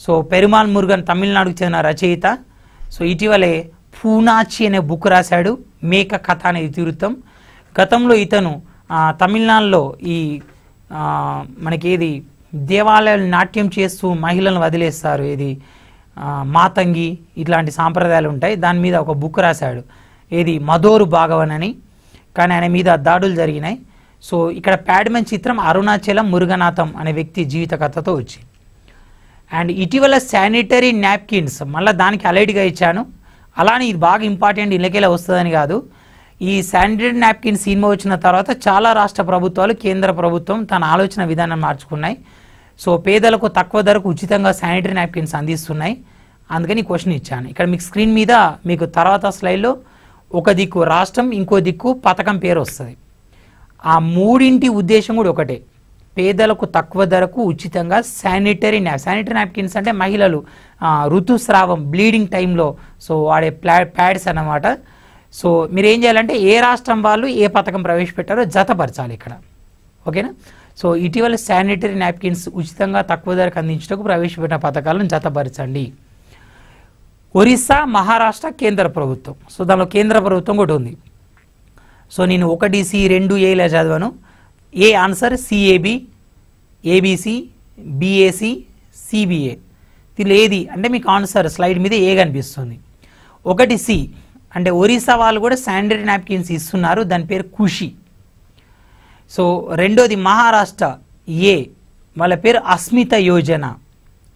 So Perumal Murugan తమిళనాడుకు చెందిన రచయిత. సో ఇటీవలే పూనాచి అనే బుక్ రాశాడు. మేక కథ అనే ఇతివృత్తం గతంలో ఇతను తమిళనాడులో ఈ మనకి ఏది దేవాలయాలు నాట్యం చేస్తూ మహిళలను వదిలేస్తారు. ఇది మాతంగి ఇట్లాంటి సాంప్రదాయాలు ఉంటాయి. దాని మీద ఒక బుక్ రాశాడు. ఏది? మధోరు భాగవన్ అని. కానీ ఆయన మీద దాడులు జరిగినాయి. సో ఇక్కడ ప్యాడ్మెన్ చిత్రం అరుణాచలం మురుగనాథం అనే వ్యక్తి జీవిత కథతో వచ్చింది అండ్ ఇటీవల శానిటరీ నాప్కిన్స్ మళ్ళీ దానికి అలైట్గా ఇచ్చాను. అలానే ఇది బాగా ఇంపార్టెంట్ ఇళ్ళకెలా వస్తుందని కాదు. ఈ శానిటరీ నాప్కిన్ సినిమా వచ్చిన తర్వాత చాలా రాష్ట్ర ప్రభుత్వాలు కేంద్ర ప్రభుత్వం తన ఆలోచన విధానం మార్చుకున్నాయి. సో పేదలకు తక్కువ ధరకు ఉచితంగా శానిటరీ నాప్కిన్స్ అందిస్తున్నాయి. అందుకని క్వశ్చన్ ఇచ్చాను. ఇక్కడ మీకు స్క్రీన్ మీద మీకు తర్వాత స్లైడ్లో ఒక దిక్కు రాష్ట్రం ఇంకో దిక్కు పథకం పేరు వస్తుంది. ఆ మూడింటి ఉద్దేశం కూడా ఒకటే. పేదలకు తక్కువ ధరకు ఉచితంగా శానిటరీ న్యాప్ శానిటరీ నాప్కిన్స్ అంటే మహిళలు ఋతుస్రావం బ్లీడింగ్ టైంలో సో వాడే ప్లా ప్యాడ్స్ అన్నమాట. సో మీరు ఏం చేయాలంటే ఏ రాష్ట్రం వాళ్ళు ఏ పథకం ప్రవేశపెట్టారో జతపరచాలి ఇక్కడ. ఓకేనా? సో ఇటీవల శానిటరీ నాప్కిన్స్ ఉచితంగా తక్కువ ధరకు అందించడానికి ప్రవేశపెట్టిన పథకాలను జతపరచండి. ఒరిస్సా మహారాష్ట్ర కేంద్ర ప్రభుత్వం. సో దానిలో కేంద్ర ప్రభుత్వం కూడా ఉంది. సో నేను ఒకటి సి రెండు ఏలా చదివాను. A answer C A B A B C B A C C B A దీనిలో ఏది? అంటే మీకు ఆన్సర్ స్లైడ్ మీద ఏ కనిపిస్తుంది. ఒకటి సి అంటే ఒరిస్సా వాళ్ళు కూడా శానిటరీ నాప్కిన్స్ ఇస్తున్నారు. దాని పేరు ఖుషి సో రెండోది మహారాష్ట్ర ఏ? వాళ్ళ పేరు అస్మిత యోజన.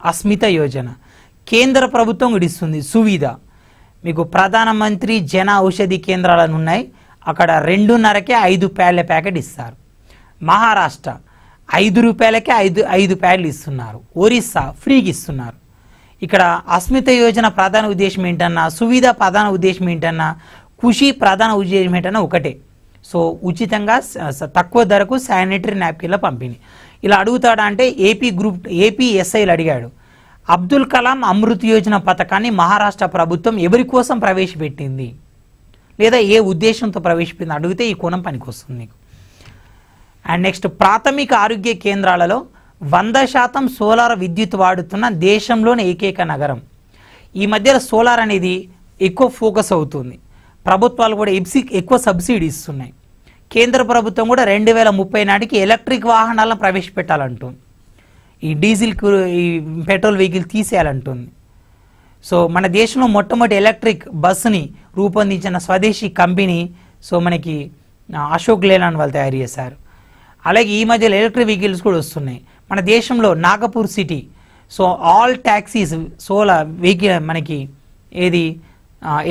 అస్మిత యోజన. కేంద్ర ప్రభుత్వం ఇస్తుంది సువిధ. మీకు ప్రధానమంత్రి జన ఔషధి కేంద్రాలను ఉన్నాయి. అక్కడ రెండున్నరకే ఐదు ప్యాడ్ల ప్యాకెట్ ఇస్తారు. మహారాష్ట్ర ఐదు రూపాయలకే ఐదు ఐదు ప్యాడ్లు ఇస్తున్నారు. ఒరిస్సా ఫ్రీకి ఇస్తున్నారు. ఇక్కడ అస్మిత యోజన ప్రధాన ఉద్దేశం ఏంటన్నా సువిధ ప్రధాన ఉద్దేశం ఏంటన్నా ఖుషి ప్రధాన ఉద్దేశం ఏంటన్నా ఒకటే. సో ఉచితంగా తక్కువ ధరకు శానిటరీ నాప్కిన్ల పంపిణీ. ఇలా అడుగుతాడా అంటే ఏపీ గ్రూప్ ఏపీ ఎస్ఐలు అడిగాడు అబ్దుల్ కలాం అమృత్ యోజన పథకాన్ని మహారాష్ట్ర ప్రభుత్వం ఎవరి కోసం ప్రవేశపెట్టింది? లేదా ఏ ఉద్దేశంతో ప్రవేశపెట్టింది? అడిగితే ఈ కోణం పనికొస్తుంది మీకు అండ్ నెక్స్ట్ ప్రాథమిక ఆరోగ్య కేంద్రాలలో వంద శాతం సోలార్ విద్యుత్ వాడుతున్న దేశంలోని ఏకైక నగరం. ఈ మధ్యలో సోలార్ అనేది ఎక్కువ ఫోకస్ అవుతుంది. ప్రభుత్వాలు కూడా ఎబ్సి ఎక్కువ సబ్సిడీ ఇస్తున్నాయి. కేంద్ర ప్రభుత్వం కూడా రెండు వేల ముప్పై నాటికి ఎలక్ట్రిక్ వాహనాలను ప్రవేశపెట్టాలంటుంది. ఈ డీజిల్ ఈ పెట్రోల్ వెహికల్ తీసేయాలంటుంది. సో మన దేశంలో మొట్టమొదటి ఎలక్ట్రిక్ బస్సుని రూపొందించిన స్వదేశీ కంపెనీ సో మనకి అశోక్ లేలాన్ వాళ్ళు తయారు చేశారు. అలాగే ఈ మధ్యలో ఎలక్ట్రిక్ వెహికల్స్ కూడా వస్తున్నాయి. మన దేశంలో Nagpur city so all taxis solar vehicle మనకి ఏది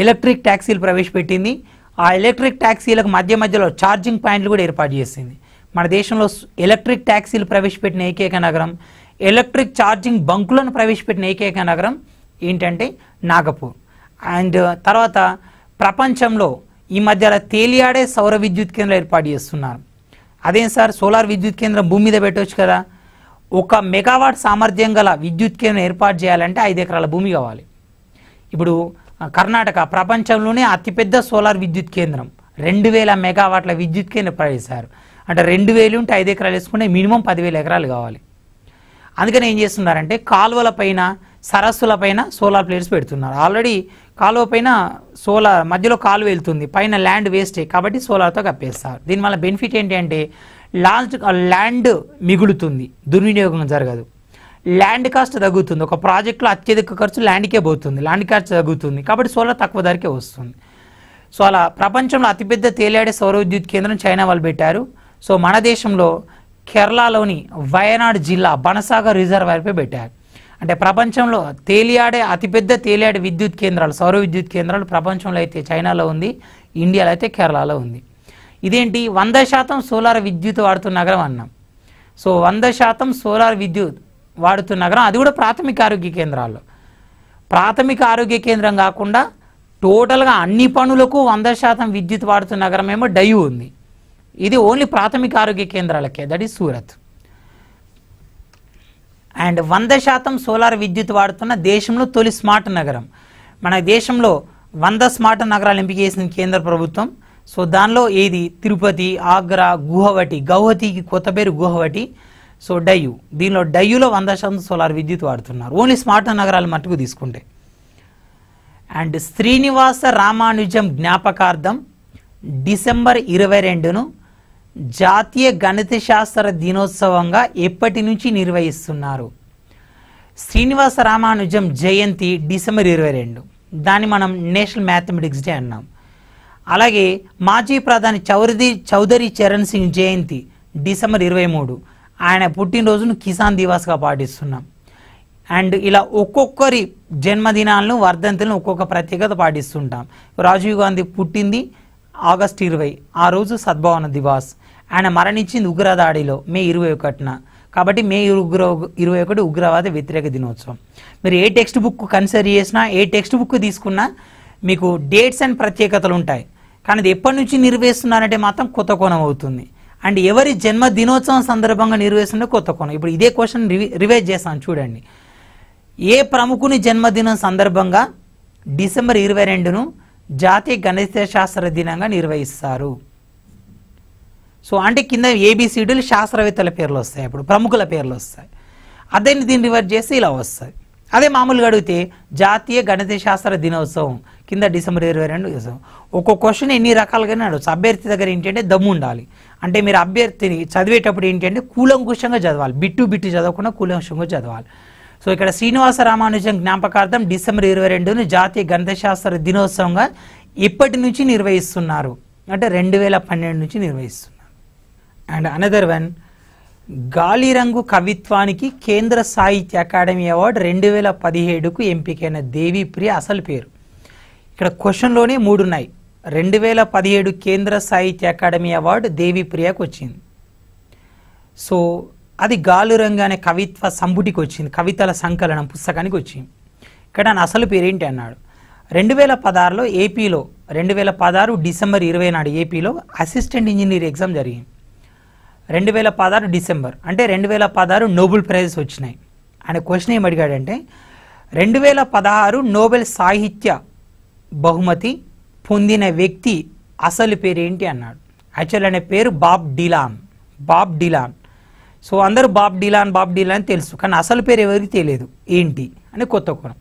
ఎలక్ట్రిక్ ట్యాక్సీలు ప్రవేశపెట్టింది. ఆ ఎలక్ట్రిక్ ట్యాక్సీలకు మధ్య మధ్యలో ఛార్జింగ్ పాయింట్లు కూడా ఏర్పాటు చేసింది. మన దేశంలో ఎలక్ట్రిక్ ట్యాక్సీలు ప్రవేశపెట్టిన ఏకైక నగరం ఎలక్ట్రిక్ ఛార్జింగ్ బంకులను ప్రవేశపెట్టిన ఏకైక నగరం ఏంటంటే నాగపూర్. అండ్ తర్వాత ప్రపంచంలో ఈ మధ్యలో తేలియాడే సౌర విద్యుత్ కేంద్రం ఏర్పాటు చేస్తున్నారు. అదేం సార్ సోలార్ విద్యుత్ కేంద్రం భూమి మీద పెట్టవచ్చు కదా. ఒక మెగావాట్ సామర్థ్యం గల విద్యుత్ కేంద్రం ఏర్పాటు చేయాలంటే ఐదు ఎకరాల భూమి కావాలి. ఇప్పుడు కర్ణాటక ప్రపంచంలోనే అతిపెద్ద సోలార్ విద్యుత్ కేంద్రం. రెండు వేల మెగావాట్ల విద్యుత్ కేంద్రం ప్రవేశారు అంటే రెండు వేలు ఉంటే ఐదు ఎకరాలు వేసుకుంటే మినిమం పదివేల ఎకరాలు కావాలి. అందుకని ఏం చేస్తున్నారంటే కాలువల పైన సరస్సుల పైన సోలార్ ప్లేట్స్ పెడుతున్నారు. ఆల్రెడీ కాలువ పైన సోలార్ మధ్యలో కాలువ వెళ్తుంది. పైన ల్యాండ్ వేస్టే కాబట్టి సోలార్తో కప్పేస్తారు. దీనివల్ల బెనిఫిట్ ఏంటి అంటే లాంచ్ ల్యాండ్ మిగులుతుంది. దుర్వినియోగం జరగదు. ల్యాండ్ కాస్ట్ తగ్గుతుంది. ఒక ప్రాజెక్టులో అత్యధిక ఖర్చు ల్యాండ్కే పోతుంది. ల్యాండ్ కాస్ట్ తగ్గుతుంది. కాబట్టి సోలార్ తక్కువ ధరకే వస్తుంది. సో అలా ప్రపంచంలో అతిపెద్ద తేలియాడే సౌర విద్యుత్ కేంద్రం చైనా వాళ్ళు పెట్టారు. సో మన దేశంలో కేరళలోని వయనాడ్ జిల్లా బనసాగర్ రిజర్వాయర్పై పెట్టారు. అంటే ప్రపంచంలో తేలియాడే అతిపెద్ద తేలియాడే విద్యుత్ కేంద్రాలు సౌర విద్యుత్ కేంద్రాలు ప్రపంచంలో అయితే చైనాలో ఉంది ఇండియాలో అయితే కేరళలో ఉంది. ఇదేంటి? వంద శాతం సోలార్ విద్యుత్ వాడుతున్న నగరం అన్నాం. సో వంద శాతం సోలార్ విద్యుత్ వాడుతున్న నగరం అది కూడా ప్రాథమిక ఆరోగ్య కేంద్రాల్లో ప్రాథమిక ఆరోగ్య కేంద్రం కాకుండా టోటల్గా అన్ని పనులకు వంద శాతం విద్యుత్ వాడుతున్న నగరం ఏమో డయు ఉంది. ఇది ఓన్లీ ప్రాథమిక ఆరోగ్య కేంద్రాలకే దట్ ఈస్ సూరత్. అండ్ వంద శాతం సోలార్ విద్యుత్ వాడుతున్న దేశంలో తొలి స్మార్ట్ నగరం. మన దేశంలో వంద స్మార్ట్ నగరాలు ఎంపిక చేసింది కేంద్ర ప్రభుత్వం. సో దానిలో ఏది? తిరుపతి ఆగ్రా గుహవటి గౌహతికి కొత్త పేరు గుహవటి. సో డయ్యు. దీనిలో డయ్యులో వంద శాతం సోలార్ విద్యుత్ వాడుతున్నారు. ఓన్లీ స్మార్ట్ నగరాలు మట్టుకు తీసుకుంటే. అండ్ శ్రీనివాస రామానుజం జ్ఞాపకార్థం డిసెంబర్ ఇరవై రెండును జాతీయ గణిత శాస్త్ర దినోత్సవంగా ఎప్పటి నుంచి నిర్వహిస్తున్నారు? శ్రీనివాస రామానుజం జయంతి డిసెంబర్ ఇరవై రెండు. దాన్ని మనం నేషనల్ మ్యాథమెటిక్స్ డే అన్నాం. అలాగే మాజీ ప్రధాని చౌదరి చౌదరి చరణ్ సింగ్ జయంతి డిసెంబర్ ఇరవై మూడు. ఆయన పుట్టినరోజును కిసాన్ దివాస్గా పాటిస్తున్నాం. అండ్ ఇలా ఒక్కొక్కరి జన్మదినాలను వర్ధంతులను ఒక్కొక్క ప్రత్యేకత పాటిస్తుంటాం. రాజీవ్ గాంధీ పుట్టింది ఆగస్ట్ ఇరవై ఆ రోజు సద్భావన దివాస్. ఆయన మరణించింది ఉగ్రదాడిలో మే ఇరవై ఒకటిన. కాబట్టి మే ఉగ్ర ఇరవై ఒకటి ఉగ్రవాద వ్యతిరేక దినోత్సవం. మీరు ఏ టెక్స్ట్ బుక్ కన్సిడర్ చేసినా ఏ టెక్స్ట్ బుక్ తీసుకున్నా మీకు డేట్స్ అండ్ ప్రత్యేకతలు ఉంటాయి. కానీ అది ఎప్పటి నుంచి నిర్వహిస్తున్నారంటే మాత్రం కొత్త కోణం అవుతుంది. అండ్ ఎవరి జన్మ దినోత్సవం సందర్భంగా నిర్వహిస్తుంటే కొత్త కోణం. ఇప్పుడు ఇదే క్వశ్చన్ రివి రివైజ్ చేస్తాను చూడండి. ఏ ప్రముఖుని జన్మదినం సందర్భంగా డిసెంబర్ ఇరవై రెండును జాతీయ గణిత శాస్త్ర దినంగా నిర్వహిస్తారు? సో అంటే కింద ఏబిసిడీలు శాస్త్రవేత్తల పేర్లు వస్తాయి. అప్పుడు ప్రముఖుల పేర్లు వస్తాయి. అదే దీన్ని రివర్స్ చేస్తే ఇలా వస్తాయి. అదే మామూలుగా అడిగితే జాతీయ గణిత శాస్త్ర దినోత్సవం కింద డిసెంబర్ ఇరవై రెండు ఒక క్వశ్చన్ ఎన్ని రకాలుగానే అడగచ్చు? అభ్యర్థి దగ్గర ఏంటంటే దమ్ము ఉండాలి. అంటే మీరు అభ్యర్థిని చదివేటప్పుడు ఏంటంటే కూలంకుషంగా చదవాలి. బిట్టు బిట్టు చదవకుండా కూలంకుషంగా చదవాలి. సో ఇక్కడ శ్రీనివాస రామానుజం జ్ఞాపకార్థం డిసెంబర్ ఇరవై రెండును జాతీయ గణితశాస్త్ర దినోత్సవంగా ఇప్పటి నుంచి నిర్వహిస్తున్నారు. అంటే రెండు వేల పన్నెండు నుంచి నిర్వహిస్తున్నారు. అండ్ అనదర్ వన్ గాలి రంగు కవిత్వానికి కేంద్ర సాహిత్య అకాడమీ అవార్డు రెండు వేల పదిహేడుకు ఎంపికైన దేవిప్రియ అసలు పేరు. ఇక్కడ క్వశ్చన్లోనే మూడు ఉన్నాయి రెండు వేల పదిహేడు కేంద్ర సాహిత్య అకాడమీ అవార్డు దేవిప్రియకు వచ్చింది. సో అది గాలురంగ అనే కవిత్వ సంపుటికి వచ్చింది. కవితల సంకలనం పుస్తకానికి వచ్చింది. ఇక్కడ నా అసలు పేరేంటి అన్నాడు. రెండు వేల పదహారులో ఏపీలో రెండు వేల పదహారు డిసెంబర్ ఇరవై నాడు ఏపీలో అసిస్టెంట్ ఇంజనీర్ ఎగ్జామ్ జరిగింది. రెండు వేల పదహారు డిసెంబర్ అంటే రెండు వేల పదహారు నోబెల్ ప్రైజెస్ వచ్చినాయి. ఆయన క్వశ్చన్ ఏం అడిగాడంటే రెండు వేల పదహారు నోబెల్ సాహిత్య బహుమతి పొందిన వ్యక్తి అసలు పేరు ఏంటి అన్నాడు. యాక్చువల్ అనే పేరు Bob Dylan. Bob Dylan. So అందరూ బాబ్ డిలాన్ బాబ్ డిలాన్ తెలుసు. కానీ అసలు పేరు ఎవరికి తెలియదు. ఏంటి అని కొత్త కోణం.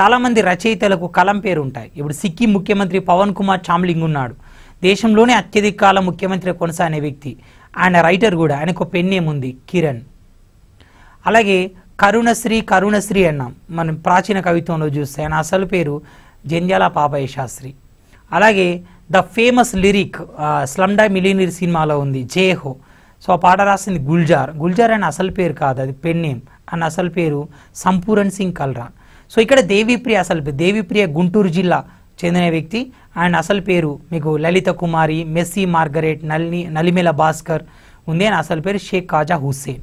చాలామంది రచయితలకు కలం పేరు ఉంటాయి. ఇప్పుడు సిక్కిం ముఖ్యమంత్రి పవన్ కుమార్ చామ్లింగ్ ఉన్నాడు. దేశంలోనే అత్యధిక కాలం ముఖ్యమంత్రి కొనసాగే వ్యక్తి. ఆయన రైటర్ కూడా. ఆయనకు పెన్ ఏముంది కిరణ్. అలాగే కరుణశ్రీ కరుణశ్రీ అన్నాం. మనం ప్రాచీన కవిత్వంలో చూస్తే ఆయన అసలు పేరు జంధ్యాల పాపయ్య శాస్త్రి. అలాగే the famous lyric Slumdog Millionaire సినిమాలో ఉంది జేహో. సో ఆ పాట రాసింది గుల్జార్. గుల్జార్ అని అసలు పేరు కాదు అది పెన్ నేమ్. అసలు పేరు సంపూరణ్ సింగ్ కల్రా. సో ఇక్కడ దేవిప్రియ అసలు పేరు దేవిప్రియ గుంటూరు జిల్లా చెందిన వ్యక్తి. ఆయన అసలు పేరు మీకు లలిత కుమారి మెస్సీ మార్గరెట్ నల్ని నలిమెల భాస్కర్ ఉంది. ఆయన అసలు పేరు షేక్ కాజా హుస్సేన్.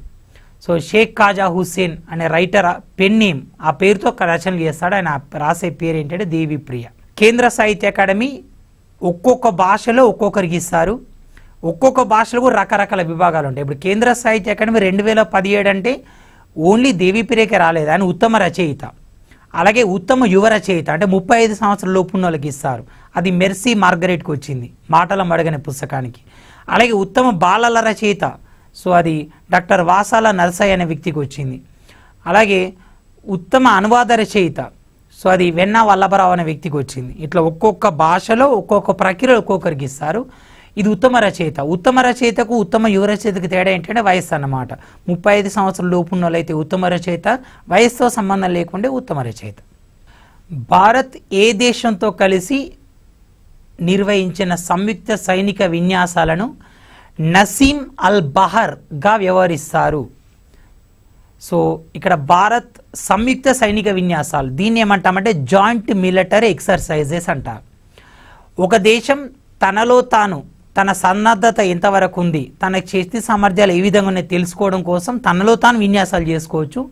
సో షేక్ కాజా హుస్సేన్ అనే రైటర్ పెన్ నేమ్ ఆ పేరుతో రచనలు చేస్తాడు. ఆయన రాసే పేరు ఏంటంటే దేవిప్రియ. కేంద్ర సాహిత్య అకాడమీ ఒక్కొక్క భాషలో ఒక్కొక్కరికి ఇస్తారు. ఒక్కొక్క భాషలో కూడా రకరకాల విభాగాలు ఉంటాయి. ఇప్పుడు కేంద్ర సాహిత్య అకాడమీ రెండు వేల పదిహేడు అంటే ఓన్లీ దేవిపిరేకే రాలేదు ఆయన ఉత్తమ రచయిత. అలాగే ఉత్తమ యువ రచయిత అంటే ముప్పై ఐదు సంవత్సరాల లోపు ఉన్న వాళ్ళకి ఇస్తారు. అది మెర్సీ మార్గరెట్కి వచ్చింది మాటల మడగనే పుస్తకానికి. అలాగే ఉత్తమ బాలల రచయిత సో అది డాక్టర్ వాసాల నరసయ్య అనే వ్యక్తికి వచ్చింది. అలాగే ఉత్తమ అనువాద రచయిత సో అది వెన్న వల్లభరావు అనే వ్యక్తికి వచ్చింది. ఇట్లా ఒక్కొక్క భాషలో ఒక్కొక్క ప్రక్రియ ఒక్కొక్కరికి ఇస్తారు. ఇది ఉత్తమ రచయిత. ఉత్తమ రచయితకు ఉత్తమ యువ రచయితకు తేడా ఏంటంటే వయస్సు అన్నమాట. ముప్పై ఐదు సంవత్సరాల లోపు ఉన్న వాళ్ళైతే ఉత్తమ రచయిత వయస్సుతో సంబంధం లేకుండా ఉత్తమ రచయిత. భారత్ ఏ దేశంతో కలిసి నిర్వహించిన సంయుక్త సైనిక విన్యాసాలను నసీం అల్ బహర్గా వ్యవహరిస్తారు? సో ఇక్కడ భారత్ సంయుక్త సైనిక విన్యాసాలు. దీన్ని ఏమంటామంటే జాయింట్ మిలిటరీ ఎక్సర్సైజెస్ అంటారు ఒక దేశం తనలో తాను తన సన్నద్ధత ఎంతవరకు ఉంది తన చేతి సామర్థ్యాలు ఏ విధంగా ఉన్నాయో తెలుసుకోవడం కోసం తనలో తాను విన్యాసాలు చేసుకోవచ్చు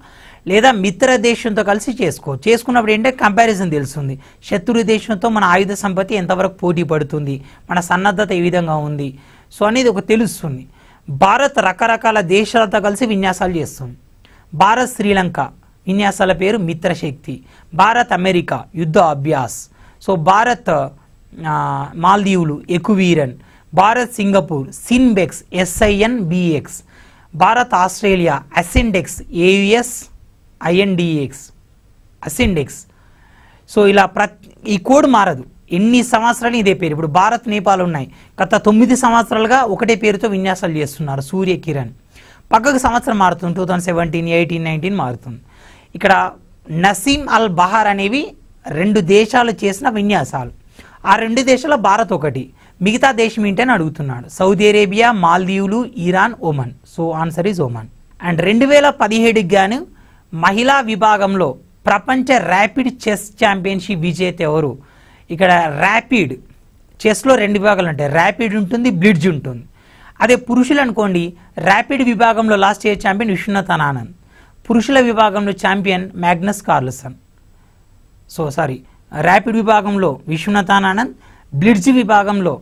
లేదా మిత్ర దేశంతో కలిసి చేసుకోవచ్చు. చేసుకున్నప్పుడు ఏంటంటే కంపారిజన్ తెలుస్తుంది. శత్రు దేశంతో మన ఆయుధ సంపత్తి ఎంతవరకు పోటీ పడుతుంది మన సన్నద్ధత ఏ విధంగా ఉంది. సో అనేది ఒక తెలుస్తుంది. భారత్ రకరకాల దేశాలతో కలిసి విన్యాసాలు చేస్తుంది. భారత్ శ్రీలంక విన్యాసాల పేరు Mitra Shakti Bharat America Yudh Abhyas. So Bharat మాల్దీవులు Ekuverin Bharat Singapore SIMBEX S I N B X Bharat Australia AUSINDEX A U S I N D X. AUSINDEX. So ఇలా ప్రతి ఈ కోడ్ మారదు. ఎన్ని సంవత్సరాలు ఇదే పేరు. ఇప్పుడు భారత్ నేపాల్ ఉన్నాయి. గత తొమ్మిది సంవత్సరాలుగా ఒకటే పేరుతో విన్యాసాలు చేస్తున్నారు సూర్య కిరణ్ పక్కకు సంవత్సరం మారుతుంది two thousand seventeen eighteen nineteen మారుతుంది. ఇక్కడ నసీం అల్ బహార్ అనేవి రెండు దేశాలు చేసిన విన్యాసాలు. ఆ రెండు దేశాల భారత్ ఒకటి. మిగతా దేశం ఏంటని అడుగుతున్నాడు. Saudi Arabia మాల్దీవులు Iran Oman. So answer is Oman. And రెండు వేల పదిహేడుకి గాను మహిళా విభాగంలో ప్రపంచ ర్యాపిడ్ చెస్ ఛాంపియన్షిప్ విజేత ఎవరు? ఇక్కడ ర్యాపిడ్ చెస్లో రెండు విభాగాలు ఉంటాయి. ర్యాపిడ్ ఉంటుంది బ్లిడ్జ్ ఉంటుంది. అదే పురుషులు అనుకోండి ర్యాపిడ్ విభాగంలో last year champion Viswanath Anand పురుషుల విభాగంలో champion Magnus Carlsen. So sorry rapid విభాగంలో విశ్వనాథ్ ఆనంద్ బ్లిడ్జ్ విభాగంలో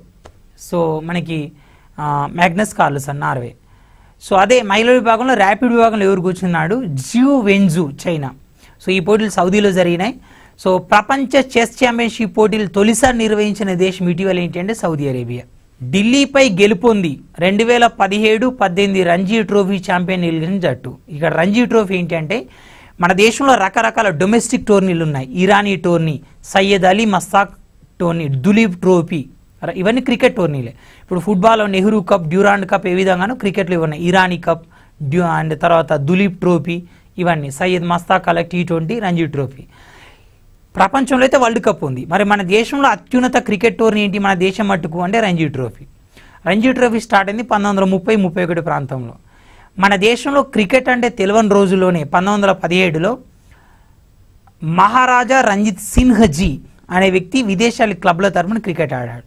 సో మనకి మ్యాగ్నస్ కార్లసన్ నార్వే. సో అదే మహిళల విభాగంలో ర్యాపిడ్ విభాగంలో ఎవరు కూర్చున్నాడు? జియో వెంజు చైనా. సో ఈ పోటీలు సౌదీలో జరిగినాయి. సో ప్రపంచ చెస్ ఛాంపియన్షిప్ పోటీలు తొలిసారి నిర్వహించిన దేశం ఇటీవల ఏంటంటే సౌదీ అరేబియా. ఢిల్లీపై గెలుపొంది రెండు వేల పదిహేడు పద్దెనిమిది రంజీ ట్రోఫీ ఛాంపియన్ నిలిచిన జట్టు. ఇక్కడ రంజీ ట్రోఫీ ఏంటంటే మన దేశంలో రకరకాల డొమెస్టిక్ టోర్నీలు ఉన్నాయి. Irani tourney Syed Ali Mushtaq tourney Duleep trophy ఇవన్నీ క్రికెట్ టోర్నీలే. ఇప్పుడు ఫుట్బాల్లో నెహ్రూ కప్ డ్యూరాండ్ కప్ ఏ విధంగానో క్రికెట్లో ఇవన్నీ ఇరానీ కప్ డ్యూ అండ్ తర్వాత దులీప్ ట్రోఫీ ఇవన్నీ. సయ్యద్ మస్తాక్ అలా టీ ట్వంటీ రంజీ ట్రోఫీ. ప్రపంచంలో అయితే వరల్డ్ కప్ ఉంది. మరి మన దేశంలో అత్యున్నత క్రికెట్ టోర్నీ ఏంటి? మన దేశం మట్టుకు అంటే Ranji trophy. Ranji trophy start అయింది పంతొమ్మిది వందల ముప్పై ముప్పై ఒకటి ప్రాంతంలో. మన దేశంలో క్రికెట్ అంటే తెలియని రోజుల్లోనే పంతొమ్మిది వందల పదిహేడులో మహారాజా రంజిత్ సిన్హజీ అనే వ్యక్తి విదేశాల క్లబ్ల తరపున క్రికెట్ ఆడాడు.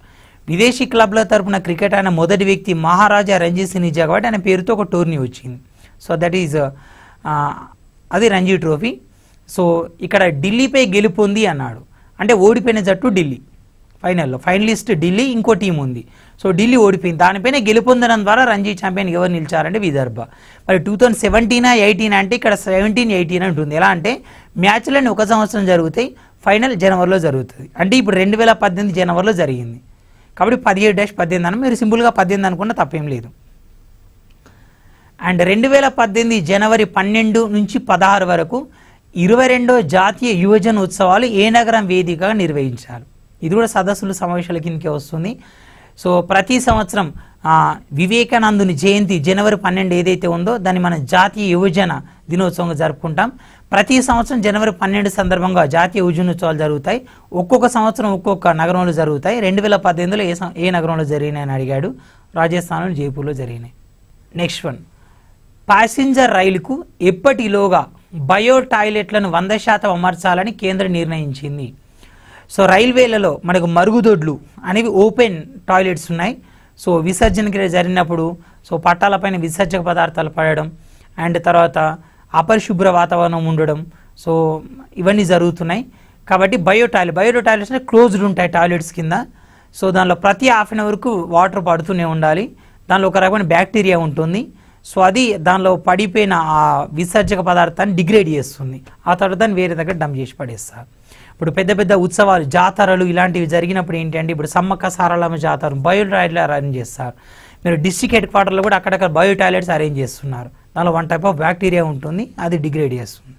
విదేశీ క్లబ్ల తరపున క్రికెట్ ఆడిన మొదటి వ్యక్తి మహారాజా రంజిత్ సిన్హజీ కాబట్టి ఆయన పేరుతో ఒక టోర్నీ వచ్చింది. సో దట్ ఈజ్ అది రంజీ ట్రోఫీ. సో ఇక్కడ ఢిల్లీపై గెలుపొంది అన్నాడు. అంటే ఓడిపోయిన జట్టు ఢిల్లీ. ఫైనల్లో. ఫైనలిస్ట్ ఢిల్లీ ఇంకో టీం ఉంది. సో ఢిల్లీ ఓడిపోయింది. దానిపైన గెలుపొందడం ద్వారా రంజీ ఛాంపియన్ ఎవరు నిలిచారంటే విదర్భ. మరి టూ థౌజండ్ సెవెంటీన్ ఎయిటీన్ అంటే ఇక్కడ సెవెంటీన్ ఎయిటీన్ ఉంటుంది. ఎలా అంటే మ్యాచ్లన్నీ ఒక సంవత్సరం జరుగుతాయి. ఫైనల్ జనవరిలో జరుగుతుంది. అంటే ఇప్పుడు రెండు వేల పద్దెనిమిది జనవరిలో జరిగింది. కాబట్టి పదిహేడు డాష్ పద్దెనిమిది అని మీరు సింపుల్గా పద్దెనిమిది అనుకున్న తప్పేం లేదు. అండ్ రెండు వేల పద్దెనిమిది జనవరి పన్నెండు నుంచి పదహారు వరకు ఇరవై రెండో జాతీయ యువజన ఉత్సవాలు ఏ నగరం వేదికగా నిర్వహించారు? ఇది కూడా సదస్సులు సమావేశాల కిందకే వస్తుంది. సో ప్రతి సంవత్సరం వివేకానందుని జయంతి జనవరి పన్నెండు ఏదైతే ఉందో దాన్ని మనం జాతీయ యువజన దినోత్సవంగా జరుపుకుంటాం. ప్రతి సంవత్సరం జనవరి పన్నెండు సందర్భంగా జాతీయ యువజన ఉత్సవాలు జరుగుతాయి. ఒక్కొక్క సంవత్సరం ఒక్కొక్క నగరంలో జరుగుతాయి. రెండు వేల పద్దెనిమిదిలో ఏ ఏ నగరంలో జరిగినాయని అడిగాడు. రాజస్థాన్లో జైపూర్లో జరిగినాయి. Next one. ప్యాసింజర్ రైలుకు ఎప్పటిలోగా బయో టాయిలెట్లను వంద శాతం అమర్చాలని కేంద్రం నిర్ణయించింది. సో రైల్వేలలో మనకు మరుగుదొడ్లు అనేవి ఓపెన్ టాయిలెట్స్ ఉన్నాయి. సో విసర్జన క్రియ జరిగినప్పుడు సో పట్టాలపైన విసర్జక పదార్థాలు పడడం అండ్ తర్వాత అపరిశుభ్ర వాతావరణం ఉండడం. సో ఇవన్నీ జరుగుతున్నాయి. కాబట్టి బయో టాయిలెట్ బయో టాయిలెట్స్ అంటే క్లోజ్డ్ ఉంటాయి టాయిలెట్స్ కింద. సో దానిలో ప్రతి హాఫ్ అన్ అవర్కు వాటర్ పడుతూనే ఉండాలి. దానిలో ఒక రకమైన బ్యాక్టీరియా ఉంటుంది. సో అది దానిలో పడిపోయిన ఆ విసర్జక పదార్థాన్ని డిగ్రేడ్ చేస్తుంది. ఆ తర్వాత దాన్ని వేరే దగ్గర డమ్ చేసి పడేస్తారు. ఇప్పుడు పెద్ద పెద్ద ఉత్సవాలు జాతరలు ఇలాంటివి జరిగినప్పుడు ఏంటంటే ఇప్పుడు సమ్మక్క సారలమ్మ జాతర బయో టాయిలెట్ అరేంజ్ చేస్తారు. మీరు డిస్ట్రిక్ట్ హెడ్ క్వార్టర్లో కూడా అక్కడక్కడ బయో టాయిలెట్స్ అరేంజ్ చేస్తున్నారు. దానిలో వన్ టైప్ ఆఫ్ బ్యాక్టీరియా ఉంటుంది అది డిగ్రేడ్ చేస్తుంది.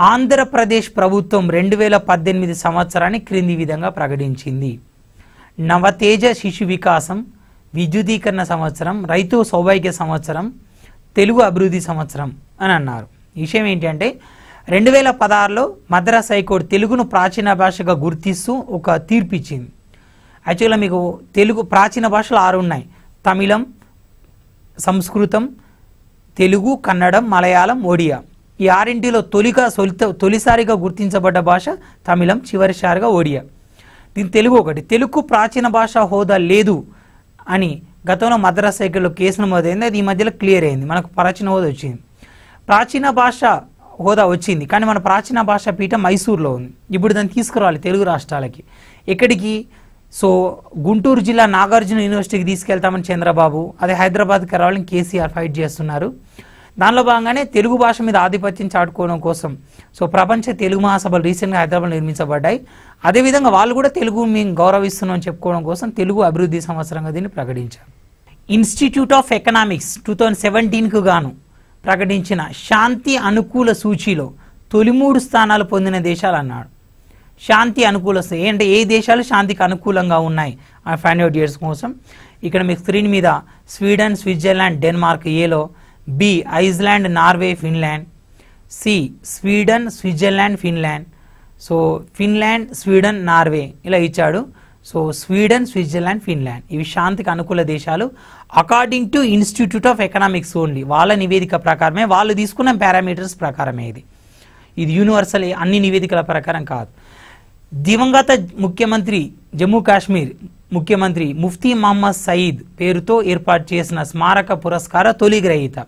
ఆంధ్రప్రదేశ్ ప్రభుత్వం రెండు వేల పద్దెనిమిది సంవత్సరాన్ని క్రింది విధంగా ప్రకటించింది. నవతేజ శిశు వికాసం విద్యుదీకరణ సంవత్సరం రైతు సౌభాగ్య సంవత్సరం తెలుగు అభివృద్ధి సంవత్సరం అని అన్నారు. విషయం ఏంటంటే రెండు వేల పదహారులో మద్రాస్ హైకోర్టు తెలుగును ప్రాచీన భాషగా గుర్తిస్తూ ఒక తీర్పు ఇచ్చింది యాక్చువల్గా మీకు తెలుగు ప్రాచీన భాషలు ఆరు ఉన్నాయి. తమిళం సంస్కృతం తెలుగు కన్నడం మలయాళం ఒడియా. ఈ ఆరింటిలో తొలిగా సొలిత- తొలిసారిగా గుర్తించబడ్డ భాష తమిళం చివరిసారిగా ఒడియా. దీని తెలుగు ఒకటి. తెలుగు ప్రాచీన భాష హోదా లేదు. అని గతంలో మద్రాస్ సైకిల్లో కేసు నమోదైంది అది ఈ మధ్యలో క్లియర్ అయింది. మనకు ప్రాచీన హోదా వచ్చింది. ప్రాచీన భాష హోదా వచ్చింది కానీ మన ప్రాచీన భాష పీఠం మైసూర్లో ఉంది. ఇప్పుడు దాన్ని తీసుకురావాలి తెలుగు రాష్ట్రాలకి. ఎక్కడికి? సో గుంటూరు జిల్లా నాగార్జున యూనివర్సిటీకి తీసుకెళ్తామని చంద్రబాబు అదే హైదరాబాద్కి రావాలని కేసీఆర్ ఫైట్ చేస్తున్నారు. దానిలో భాగంగానే తెలుగు భాష మీద ఆధిపత్యం చాటుకోవడం కోసం సో ప్రపంచ తెలుగు మహాసభలు రీసెంట్గా హైదరాబాద్ నిర్మించబడ్డాయి. అదేవిధంగా వాళ్ళు కూడా తెలుగు మేము గౌరవిస్తున్నాం చెప్పుకోవడం కోసం తెలుగు అభివృద్ధి సంవత్సరంగా దీన్ని ప్రకటించారు. Institute of Economics two thousand సెవెంటీన్కు గాను ప్రకటించిన శాంతి అనుకూల సూచీలో తొలి మూడు స్థానాలు పొందిన దేశాలు అన్నాడు శాంతి అనుకూల అంటే ఏ దేశాలు శాంతికి అనుకూలంగా ఉన్నాయి? ఆ ఫైన్ అవుట్ ఇయర్స్ కోసం. ఇక్కడ మీకు స్క్రీన్ మీద స్వీడన్ స్విట్జర్లాండ్ డెన్మార్క్ ఏలో B Iceland Norway Finland C Sweden Switzerland Finland. So Finland Sweden Norway ఇలా ఇచ్చాడు. So Sweden Switzerland Finland. ఇవి శాంతికి అనుకూల దేశాలు. According to Institute of Economics only వాళ్ళ నివేదిక ప్రకారమే వాళ్ళు తీసుకున్న పారామీటర్స్ ప్రకారమే ఇది. ఇది యూనివర్సల్ అన్ని నివేదికల ప్రకారం కాదు. దివంగత ముఖ్యమంత్రి జమ్మూ కాశ్మీర్ ముఖ్యమంత్రి ముఫ్తీ మహమ్మద్ సయీద్ పేరుతో ఏర్పాటు చేసిన స్మారక పురస్కార తొలి గ్రహీత.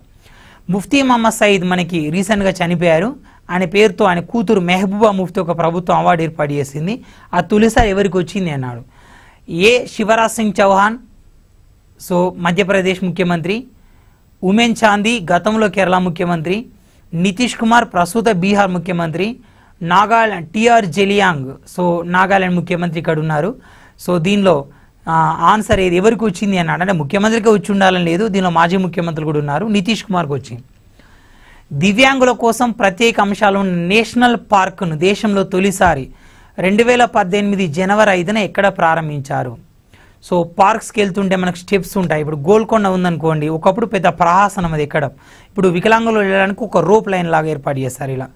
ముఫ్తీ మహమ్మద్ సయీద్ మనకి రీసెంట్గా చనిపోయారు. ఆయన పేరుతో ఆయన కూతురు మెహబూబా ముఫ్తీ ఒక ప్రభుత్వం అవార్డు ఏర్పాటు చేసింది. ఆ తొలిసారి ఎవరికి వచ్చింది అన్నాడు. ఏ శివరాజ్ సింగ్ చౌహాన్ సో మధ్యప్రదేశ్ ముఖ్యమంత్రి ఉమెన్ చాందీ గతంలో కేరళ ముఖ్యమంత్రి నితీష్ కుమార్ ప్రస్తుత బీహార్ ముఖ్యమంత్రి Nagaland T R Zeliang so Nagaland ముఖ్యమంత్రి ఇక్కడ ఉన్నారు సో దీనిలో ఆన్సర్ ఏది? ఎవరికి వచ్చింది అన్నాడు. అంటే ముఖ్యమంత్రికి వచ్చి ఉండాలని లేదు. దీనిలో మాజీ ముఖ్యమంత్రులు కూడా ఉన్నారు. నితీష్ కుమార్కి వచ్చింది. దివ్యాంగుల కోసం ప్రత్యేక అంశాలు ఉన్న నేషనల్ పార్క్ను దేశంలో తొలిసారి రెండు వేల పద్దెనిమిది జనవరి ఐదున ఎక్కడ ప్రారంభించారు? సో పార్క్స్కి వెళ్తుంటే మనకు స్టెప్స్ ఉంటాయి. ఇప్పుడు గోల్కొండ ఉందనుకోండి. ఒకప్పుడు పెద్ద ప్రహాసనం అది ఎక్కడం? ఇప్పుడు వికలాంగులు వెళ్ళడానికి ఒక రోప్ లైన్ లాగా ఏర్పాటు చేస్తారు ఇలా.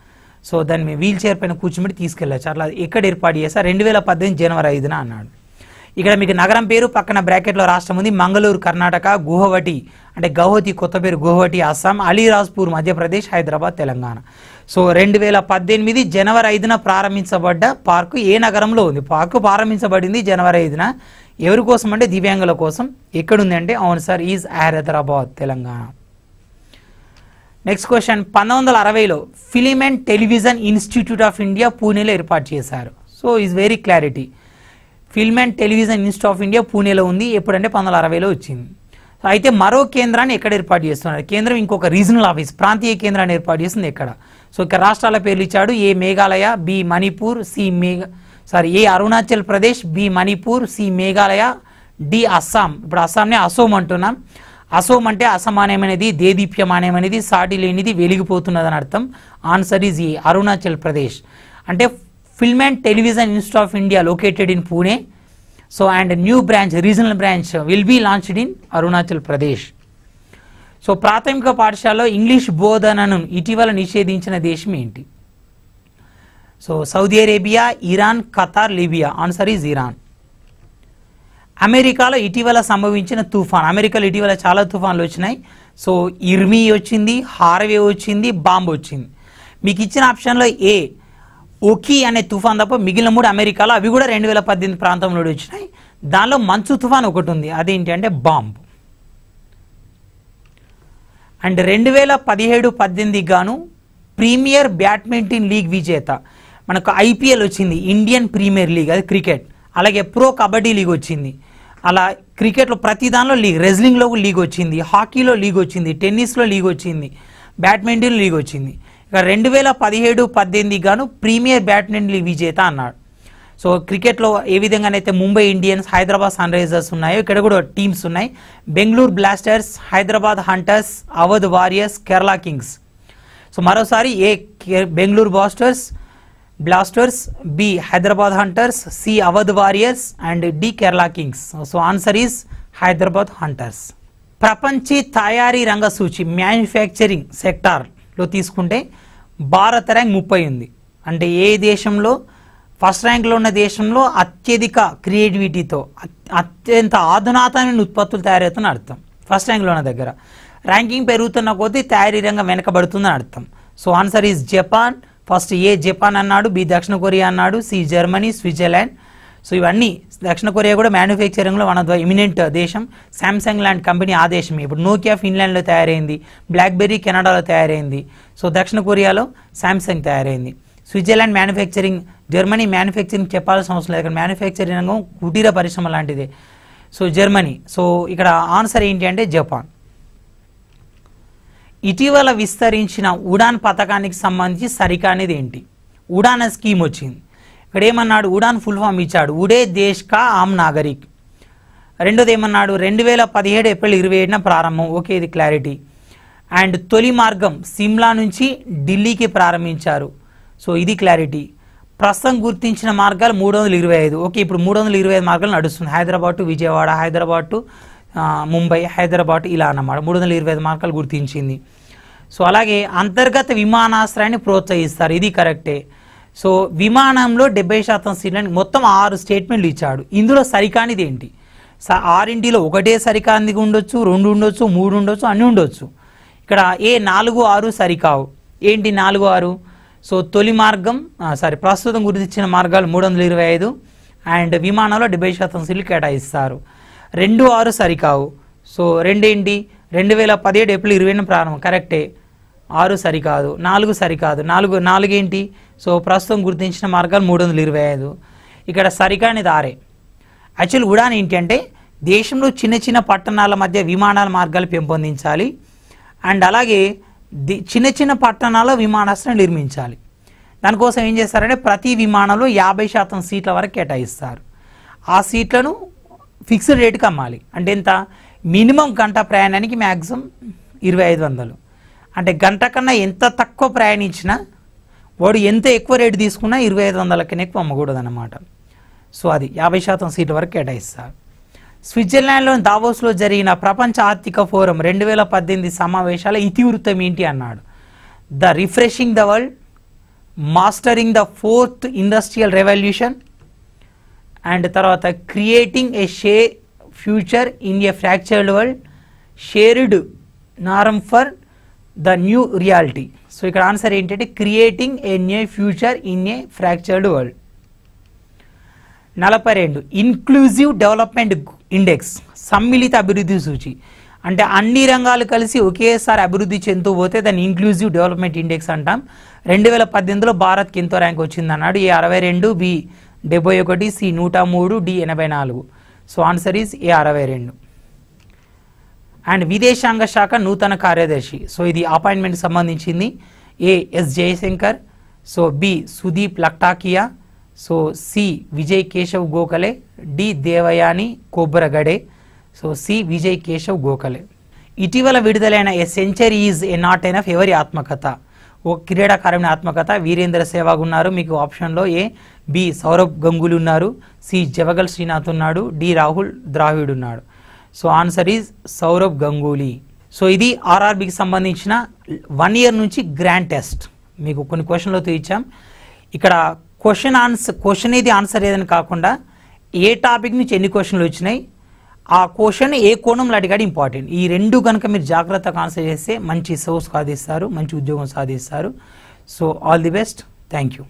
సో దాన్ని వీల్ చైర్ పైన కూర్చోబెట్టి తీసుకెళ్ళచ్చు. అట్లా ఎక్కడ ఏర్పాటు చేస్తారు రెండు వేల పద్దెనిమిది జనవరి ఐదున అన్నాడు. ఇక్కడ మీకు నగరం పేరు పక్కన బ్రాకెట్లో రాష్ట్రం ఉంది. మంగళూరు కర్ణాటక గుహవటి అంటే గౌహతి కొత్త పేరు గుహవటి అస్సాం అలీరాజ్పూర్ మధ్యప్రదేశ్ హైదరాబాద్ తెలంగాణ. సో రెండు వేల పద్దెనిమిది జనవరి ఐదున ప్రారంభించబడ్డ పార్కు ఏ నగరంలో ఉంది? పార్కు ప్రారంభించబడింది జనవరి ఐదున. ఎవరి కోసం అంటే దివ్యాంగుల కోసం. ఎక్కడుంది అంటే అవును sir is Hyderabad Telangana. Next question. పంతొమ్మిది వందల అరవైలో Film and Television Institute of India పూణేలో ఏర్పాటు చేశారు. So is very clarity. Film and Television Institute of India పూణేలో ఉంది. ఎప్పుడంటే పంతొమ్మిది వందల అరవైలో వచ్చింది. అయితే మరో కేంద్రాన్ని ఎక్కడ ఏర్పాటు చేస్తున్నారు? కేంద్రం ఇంకొక రీజనల్ ఆఫీస్ ప్రాంతీయ కేంద్రాన్ని ఏర్పాటు చేస్తుంది ఎక్కడ? సో ఇక్కడ రాష్ట్రాల పేర్లు ఇచ్చాడు. A Meghalaya B Manipur C Megha sorry A Arunachal Pradesh B Manipur C Meghalaya D Assam. ఇప్పుడు అస్సాంనే అసోం అంటున్నాం. అసోం అంటే అసమానమైనది దేదీప్యమానమైనది సాటి లేనిది వెలిగిపోతున్నదని అర్థం. Answer is A Arunachal Pradesh. అంటే Film and Television Institute of India located in Pune so and new branch regional branch will be launched in Arunachal Pradesh so ప్రాథమిక పాఠశాలలో ఇంగ్లీష్ బోధనను ఇటీవల నిషేధించిన దేశం ఏంటి? So Saudi Arabia Iran Qatar Libya answer is Iran అమెరికాలో ఇటీవల సంభవించిన తుఫాన్ అమెరికాలో ఇటీవల చాలా తుఫాన్లు వచ్చినాయి. సో ఇర్మీ వచ్చింది హార్వే వచ్చింది బాంబ్ వచ్చింది. మీకు ఇచ్చిన ఆప్షన్లో ఏ ఓకీ అనే తుఫాన్ తప్ప మిగిలిన మూడు అమెరికాలో అవి కూడా రెండు వేల పద్దెనిమిది ప్రాంతంలో వచ్చినాయి. దానిలో మంచు తుఫాన్ ఒకటి ఉంది. అదేంటి అంటే బాంబ్. అండ్ రెండు వేల పదిహేడు పద్దెనిమిది గాను ప్రీమియర్ బ్యాడ్మింటన్ లీగ్ విజేత. మనకు ఐపీఎల్ వచ్చింది. ఇండియన్ ప్రీమియర్ లీగ్ అది క్రికెట్. అలాగే ప్రో కబడ్డీ లీగ్ వచ్చింది. అలా క్రికెట్లో ప్రతి దానిలో లీగ్ రెజ్లింగ్లో లీగ్ వచ్చింది. హాకీలో లీగ్ వచ్చింది. టెన్నిస్లో లీగ్ వచ్చింది. బ్యాడ్మింటన్ లీగ్ వచ్చింది. ఇక రెండు వేల పదిహేడు పద్దెనిమిది గాను ప్రీమియర్ బ్యాడ్మింటన్ లీగ్ విజేత అన్నాడు. సో క్రికెట్లో ఏ విధంగానైతే Mumbai Indians Hyderabad Sunrisers ఉన్నాయో ఇక్కడ కూడా టీమ్స్ ఉన్నాయి. Bengaluru Blasters Hyderabad Hunters Awadh Warriors Kerala Kings. So మరోసారి A K- Bengaluru basters Blasters B Hyderabad Hunters C Awadh Warriors and D Kerala Kings. So answer is Hyderabad Hunters. ప్రపంచ తయారీ రంగ సూచి మ్యానుఫ్యాక్చరింగ్ సెక్టార్. లో తీసుకుంటే భారత ర్యాంక్ ముప్పై ఉంది. అంటే ఏ దేశంలో ఫస్ట్ ర్యాంక్లో ఉన్న దేశంలో అత్యధిక క్రియేటివిటీతో అత్యంత ఆధునాతమైన ఉత్పత్తులు తయారవుతున్న అర్థం. ఫస్ట్ ర్యాంక్లో ఉన్న దగ్గర. ర్యాంకింగ్ పెరుగుతున్న కొద్దీ తయారీ రంగం వెనకబడుతుందని అర్థం. So answer is Japan. First A Japan అన్నాడు బి దక్షిణ కొరియా అన్నాడు సి జర్మనీ స్విట్జర్లాండ్ సో ఇవన్నీ దక్షిణ కొరియా కూడా మ్యానుఫ్యాక్చరింగ్లో వన్ ఆఫ్ ద ఇమినెంట్ దేశం. శాంసంగ్ లాంటి కంపెనీ ఆ దేశమే. ఇప్పుడు నోకియా ఫిన్లాండ్లో తయారైంది. బ్లాక్బెర్రీ కెనడాలో తయారైంది. సో దక్షిణ కొరియాలో శాంసంగ్ తయారైంది. స్విట్జర్లాండ్ మ్యానుఫ్యాక్చరింగ్ జర్మనీ మ్యానుఫ్యాక్చరింగ్ చెప్పాల్సిన అవసరం లేదు. ఇక్కడ మ్యానుఫ్యాక్చరింగ్ రంగం కుటీర పరిశ్రమ లాంటిదే. సో జర్మనీ సో ఇక్కడ ఆన్సర్ ఏంటి అంటే జపాన్ ఇటీవల విస్తరించిన ఉడాన్ పథకానికి సంబంధించి సరికానిది ఏంటి? ఉడాన్ స్కీమ్ వచ్చింది. ఇక్కడ ఏమన్నాడు ఉడాన్ ఫుల్ ఫామ్ ఇచ్చాడు. ఉడే దేశ్ కా ఆమ్ నాగరిక్. రెండోది ఏమన్నాడు రెండు వేల పదిహేడు ఏప్రిల్ ఇరవై ఏడున ప్రారంభం. ఓకే ఇది క్లారిటీ. అండ్ తొలి మార్గం సిమ్లా నుంచి ఢిల్లీకి ప్రారంభించారు. సో ఇది క్లారిటీ. ప్రస్తుతం గుర్తించిన మార్గాలు మూడు వందల ఇరవై ఐదు. ఓకే ఇప్పుడు మూడు వందల ఇరవై ఐదు మార్గాలు నడుస్తుంది హైదరాబాద్ టు విజయవాడ హైదరాబాద్ టు ముంబై హైదరాబాద్ ఇలా అన్నమాట. మూడు వందల ఇరవై ఐదు మార్గాలు గుర్తించింది. సో అలాగే అంతర్గత విమానాశ్రయాన్ని ప్రోత్సహిస్తారు. ఇది కరెక్టే. సో విమానంలో డెబ్బై శాతం సీట్లని మొత్తం ఆరు స్టేట్మెంట్లు ఇచ్చాడు. ఇందులో సరికానిది ఏంటి? ఆరింటిలో ఒకటే సరికానిది ఉండొచ్చు రెండు ఉండొచ్చు మూడు ఉండొచ్చు అన్నీ ఉండొచ్చు. ఇక్కడ ఏ నాలుగు ఆరు సరికావు. ఏంటి నాలుగు ఆరు? సో తొలి మార్గం సారీ ప్రస్తుతం గుర్తించిన మార్గాలు మూడు వందల ఇరవై ఐదు అండ్ విమానంలో డెబ్బై శాతం సీట్లు కేటాయిస్తారు. రెండు ఆరు సరికావు. సో రెండేంటి? రెండు వేల పదిహేడు ఏప్రిల్ ఇరవైన ప్రారంభం కరెక్టే. ఆరు సరికాదు నాలుగు సరికాదు. నాలుగు నాలుగేంటి? సో ప్రస్తుతం గుర్తించిన మార్గాలు మూడు వందల ఇరవై ఐదు. ఇక్కడ సరికానిది ఆరే యాక్చువల్ ఉడాన్ ఏంటి అంటే దేశంలో చిన్న చిన్న పట్టణాల మధ్య విమానాల మార్గాలు పెంపొందించాలి. అండ్ అలాగే చిన్న చిన్న పట్టణాల విమానాశ్రయం నిర్మించాలి. దానికోసం ఏం చేస్తారంటే ప్రతి విమానంలో యాభై శాతం సీట్ల వరకు కేటాయిస్తారు. ఆ సీట్లను ఫిక్స్డ్ రేటుకి అమ్మాలి. అంటే ఎంత? మినిమం గంట ప్రయాణానికి మ్యాక్సిమం ఇరవై ఐదు వందలు. అంటే గంట కన్నా ఎంత తక్కువ ప్రయాణించినా వాడు ఎంత ఎక్కువ రేటు తీసుకున్నా ఇరవై ఐదు వందల కన్నా ఎక్కువ అమ్మకూడదు అనమాట సో అది యాభై శాతం సీట్ల వరకు కేటాయిస్తారు స్విట్జర్లాండ్లోని దావోస్లో జరిగిన ప్రపంచ ఆర్థిక ఫోరం రెండు వేల పద్దెనిమిది సమావేశాల ఇతివృత్తం ఏంటి అన్నాడు. The refreshing the world mastering the fourth industrial revolution and తర్వాత క్రియేటింగ్ ఏ షే future in a fractured world shared norm for the new reality. So ఇక్కడ ఆన్సర్ ఏంటంటే creating a new future in a fractured world నలభై రెండు. ఇన్క్లూజివ్ డెవలప్మెంట్ ఇండెక్స్ సమ్మిళిత అభివృద్ధి సూచి. అంటే అన్ని రంగాలు కలిసి ఒకేసారి అభివృద్ధి చెందుతూ పోతే దాన్ని ఇంక్లూజివ్ డెవలప్మెంట్ ఇండెక్స్ అంటాం. రెండు వేల పద్దెనిమిదిలో భారత్కి ఎంతో ర్యాంక్ వచ్చింది అన్నాడు ఏ అరవై రెండు బి డెబ్బై ఒకటి సి నూట మూడు డి ఎనభై నాలుగు. సో ఆన్సర్ ఈజ్ ఏ అరవై రెండు. అండ్ విదేశాంగ శాఖ నూతన కార్యదర్శి. సో ఇది అపాయింట్మెంట్ సంబంధించింది. A S Jaishankar. So B Sudeep Lakhtakia. So C Vijay Keshav Gokhale. D Devyani Khobragade so C Vijay Keshav Gokhale. ఇటీవల విడుదలైన a century is a not enough ఎవరి ఆత్మకథ? ఓ క్రీడాకారుని ఆత్మకథ. వీరేంద్ర సేవాగ్ ఉన్నారు. మీకు ఆప్షన్లో ఏ బి సౌరభ్ గంగులు ఉన్నారు. సి జవగల్ శ్రీనాథ్ ఉన్నాడు. డి రాహుల్ ద్రావిడ్ ఉన్నాడు. So answer is Sourav Ganguly so ఇది ఆర్ఆర్బికి సంబంధించిన వన్ ఇయర్ నుంచి గ్రాండ్ టెస్ట్ మీకు కొన్ని క్వశ్చన్లతో ఇచ్చాం. ఇక్కడ క్వశ్చన్ ఆన్సర్ క్వశ్చన్ ఏది ఆన్సర్ ఏదని కాకుండా ఏ టాపిక్ నుంచి ఎన్ని క్వశ్చన్లు వచ్చినాయి ఆ క్వశ్చన్ ఏ కోణంలో అడిగాడు ఇంపార్టెంట్ ఈ రెండు కనుక మీరు జాగ్రత్తగా ఆన్సర్ చేస్తే మంచి సోర్స్ సాధిస్తారు మంచి ఉద్యోగం సాధిస్తారు. So all the best thank you